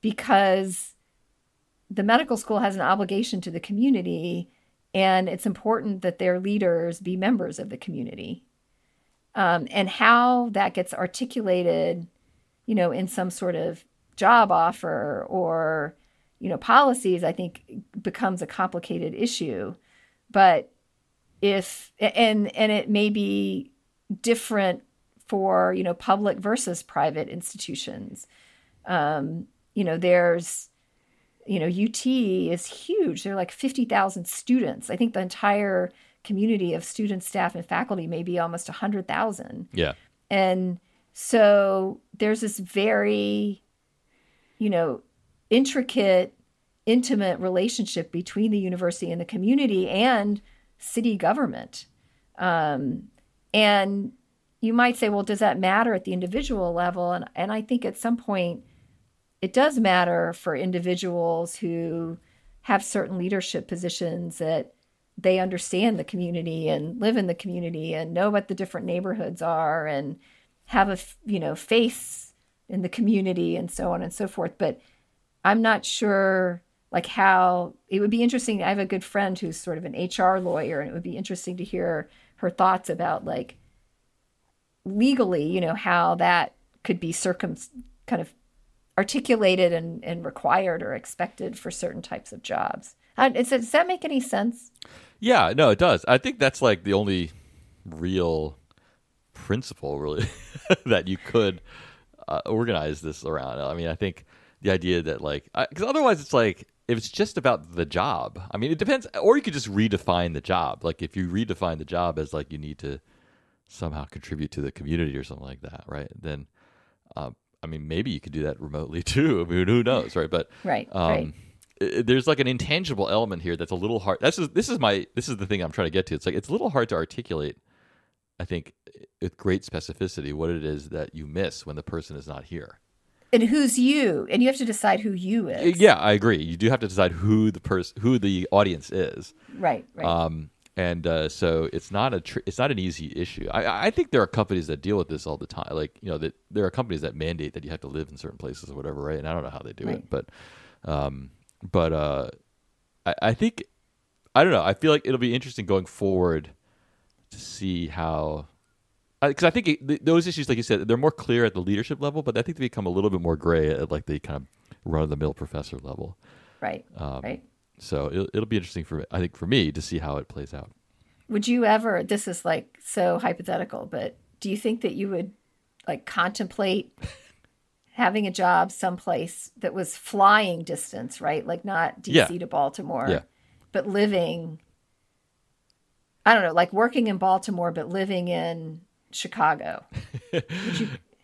because the medical school has an obligation to the community and it's important that their leaders be members of the community. Um, and how that gets articulated, you know, in some sort of job offer or, you know, policies, I think becomes a complicated issue. But if, and, and it may be different for you know public versus private institutions. Um, you know, there's you know UT is huge. There are like fifty thousand students. I think the entire community of students, staff, and faculty may be almost hundred thousand. Yeah, and so there's this very you know intricate intimate relationship between the university and the community and city government um, and you might say, well, does that matter at the individual level? And, and I think at some point it does matter for individuals who have certain leadership positions that they understand the community and live in the community and know what the different neighborhoods are and have a you know face in the community and so on and so forth but i'm not sure like how it would be interesting i have a good friend who's sort of an hr lawyer and it would be interesting to hear her thoughts about like legally, you know, how that could be circum kind of articulated and, and required or expected for certain types of jobs. Uh, is, does that make any sense? Yeah, no, it does. I think that's like the only real principle really that you could uh, organize this around. I mean, I think the idea that like because otherwise it's like if it's just about the job. I mean, it depends. Or you could just redefine the job. Like if you redefine the job as like you need to somehow contribute to the community or something like that, right? Then, uh, I mean, maybe you could do that remotely too. I mean, who knows, right? But right, um, right. It- there's like an intangible element here that's a little hard. That's just, this is my this is the thing I'm trying to get to. It's like it's a little hard to articulate. I think with great specificity what it is that you miss when the person is not here. And who's you? And you have to decide who you is. Yeah, I agree. You do have to decide who the person, who the audience is. Right, right. Um, and uh, so it's not a tr- it's not an easy issue. I, I think there are companies that deal with this all the time. Like you know that there are companies that mandate that you have to live in certain places or whatever, right? And I don't know how they do Right. it, but um, but uh, I, I think I don't know. I feel like it'll be interesting going forward to see how because I think it, th- those issues, like you said, they're more clear at the leadership level, but I think they become a little bit more gray at like the kind of run of the mill professor level. right, Um, right. So it'll, it'll be interesting for I think for me to see how it plays out. Would you ever, this is like so hypothetical, but do you think that you would like contemplate having a job someplace that was flying distance, right? Like not DC Yeah. to Baltimore, Yeah. but living, I don't know, like working in Baltimore, but living in Chicago.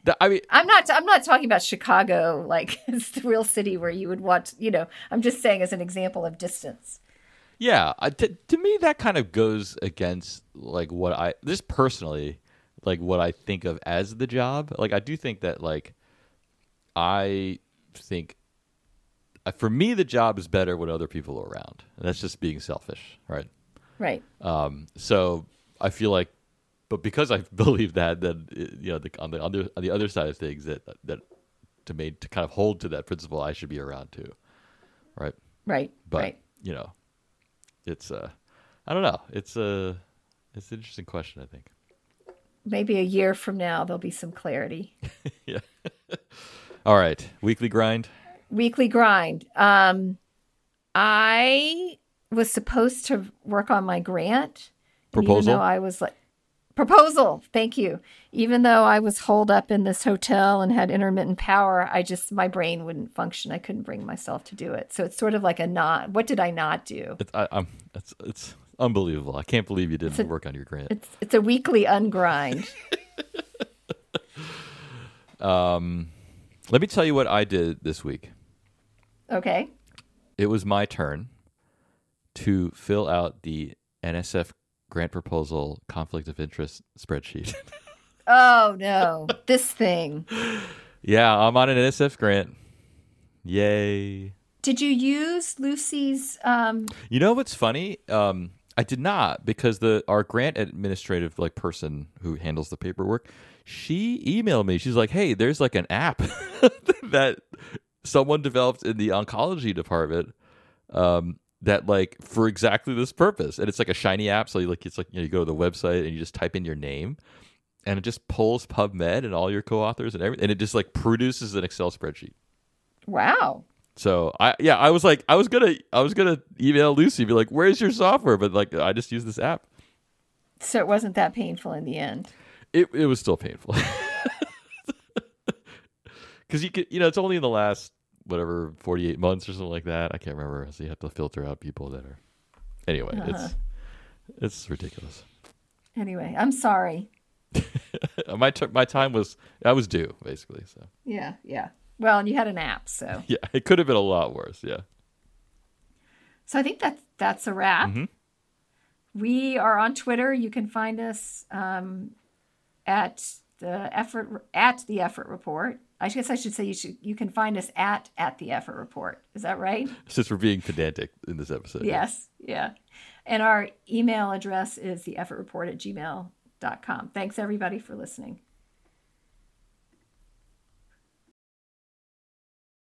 That- I mean, I'm not. I'm not talking about Chicago, like it's the real city where you would want. You know, I'm just saying as an example of distance. Yeah, to to me that kind of goes against like what I just personally like what I think of as the job. Like I do think that like I think uh, for me the job is better when other people are around. And that's just being selfish, right? Right. Um, so I feel like, but because I believe that, then uh, you know, the, on the other on the other side of things, that that to me to kind of hold to that principle, I should be around too, right? Right. But right. you know, it's uh, I don't know. It's a it's an interesting question. I think. Maybe a year from now there'll be some clarity. yeah. All right, weekly grind. Weekly grind. Um, I was supposed to work on my grant. Proposal? though I was like proposal. Thank you. Even though I was holed up in this hotel and had intermittent power, I just my brain wouldn't function. I couldn't bring myself to do it. So it's sort of like a not. What did I not do? It's I, I'm it's it's unbelievable. I can't believe you didn't a- work on your grant. It's it's a weekly ungrind. Um, let me tell you what I did this week. Okay. It was my turn to fill out the NSF grant proposal conflict of interest spreadsheet. Oh no, this thing. yeah, I'm on an NSF grant. Yay. Did you use Lucy's? Um, You know what's funny? Um, I did not because the our grant administrative like person who handles the paperwork, she emailed me. She's like, "Hey, there's like an app that someone developed in the oncology department um, that like for exactly this purpose, and it's like a shiny app. So you like it's like you, know, you go to the website and you just type in your name." And it just pulls PubMed and all your co-authors and everything, and it just like produces an Excel spreadsheet. wow. So I yeah, I was like I was gonna I was gonna email Lucy be like, Where's your software? But like I just use this app. So it wasn't that painful in the end. It it was still painful. Cause you could you know, it's only in the last whatever, forty eight months or something like that. I can't remember. So you have to filter out people that are anyway, it's it's ridiculous. Anyway, I'm sorry. my t- my time was I was due, basically. So Yeah, yeah. Well, and you had an app, so yeah, it could have been a lot worse, yeah. so I think that's that's a wrap. Mhm. We are on Twitter. You can find us um, at the effort at the effort report. I guess I should say you should you can find us at at the effort report. Is that right? Since we're being pedantic in this episode. Yes. Yeah. And our email address is the effort report at gmail.com. Thanks everybody for listening.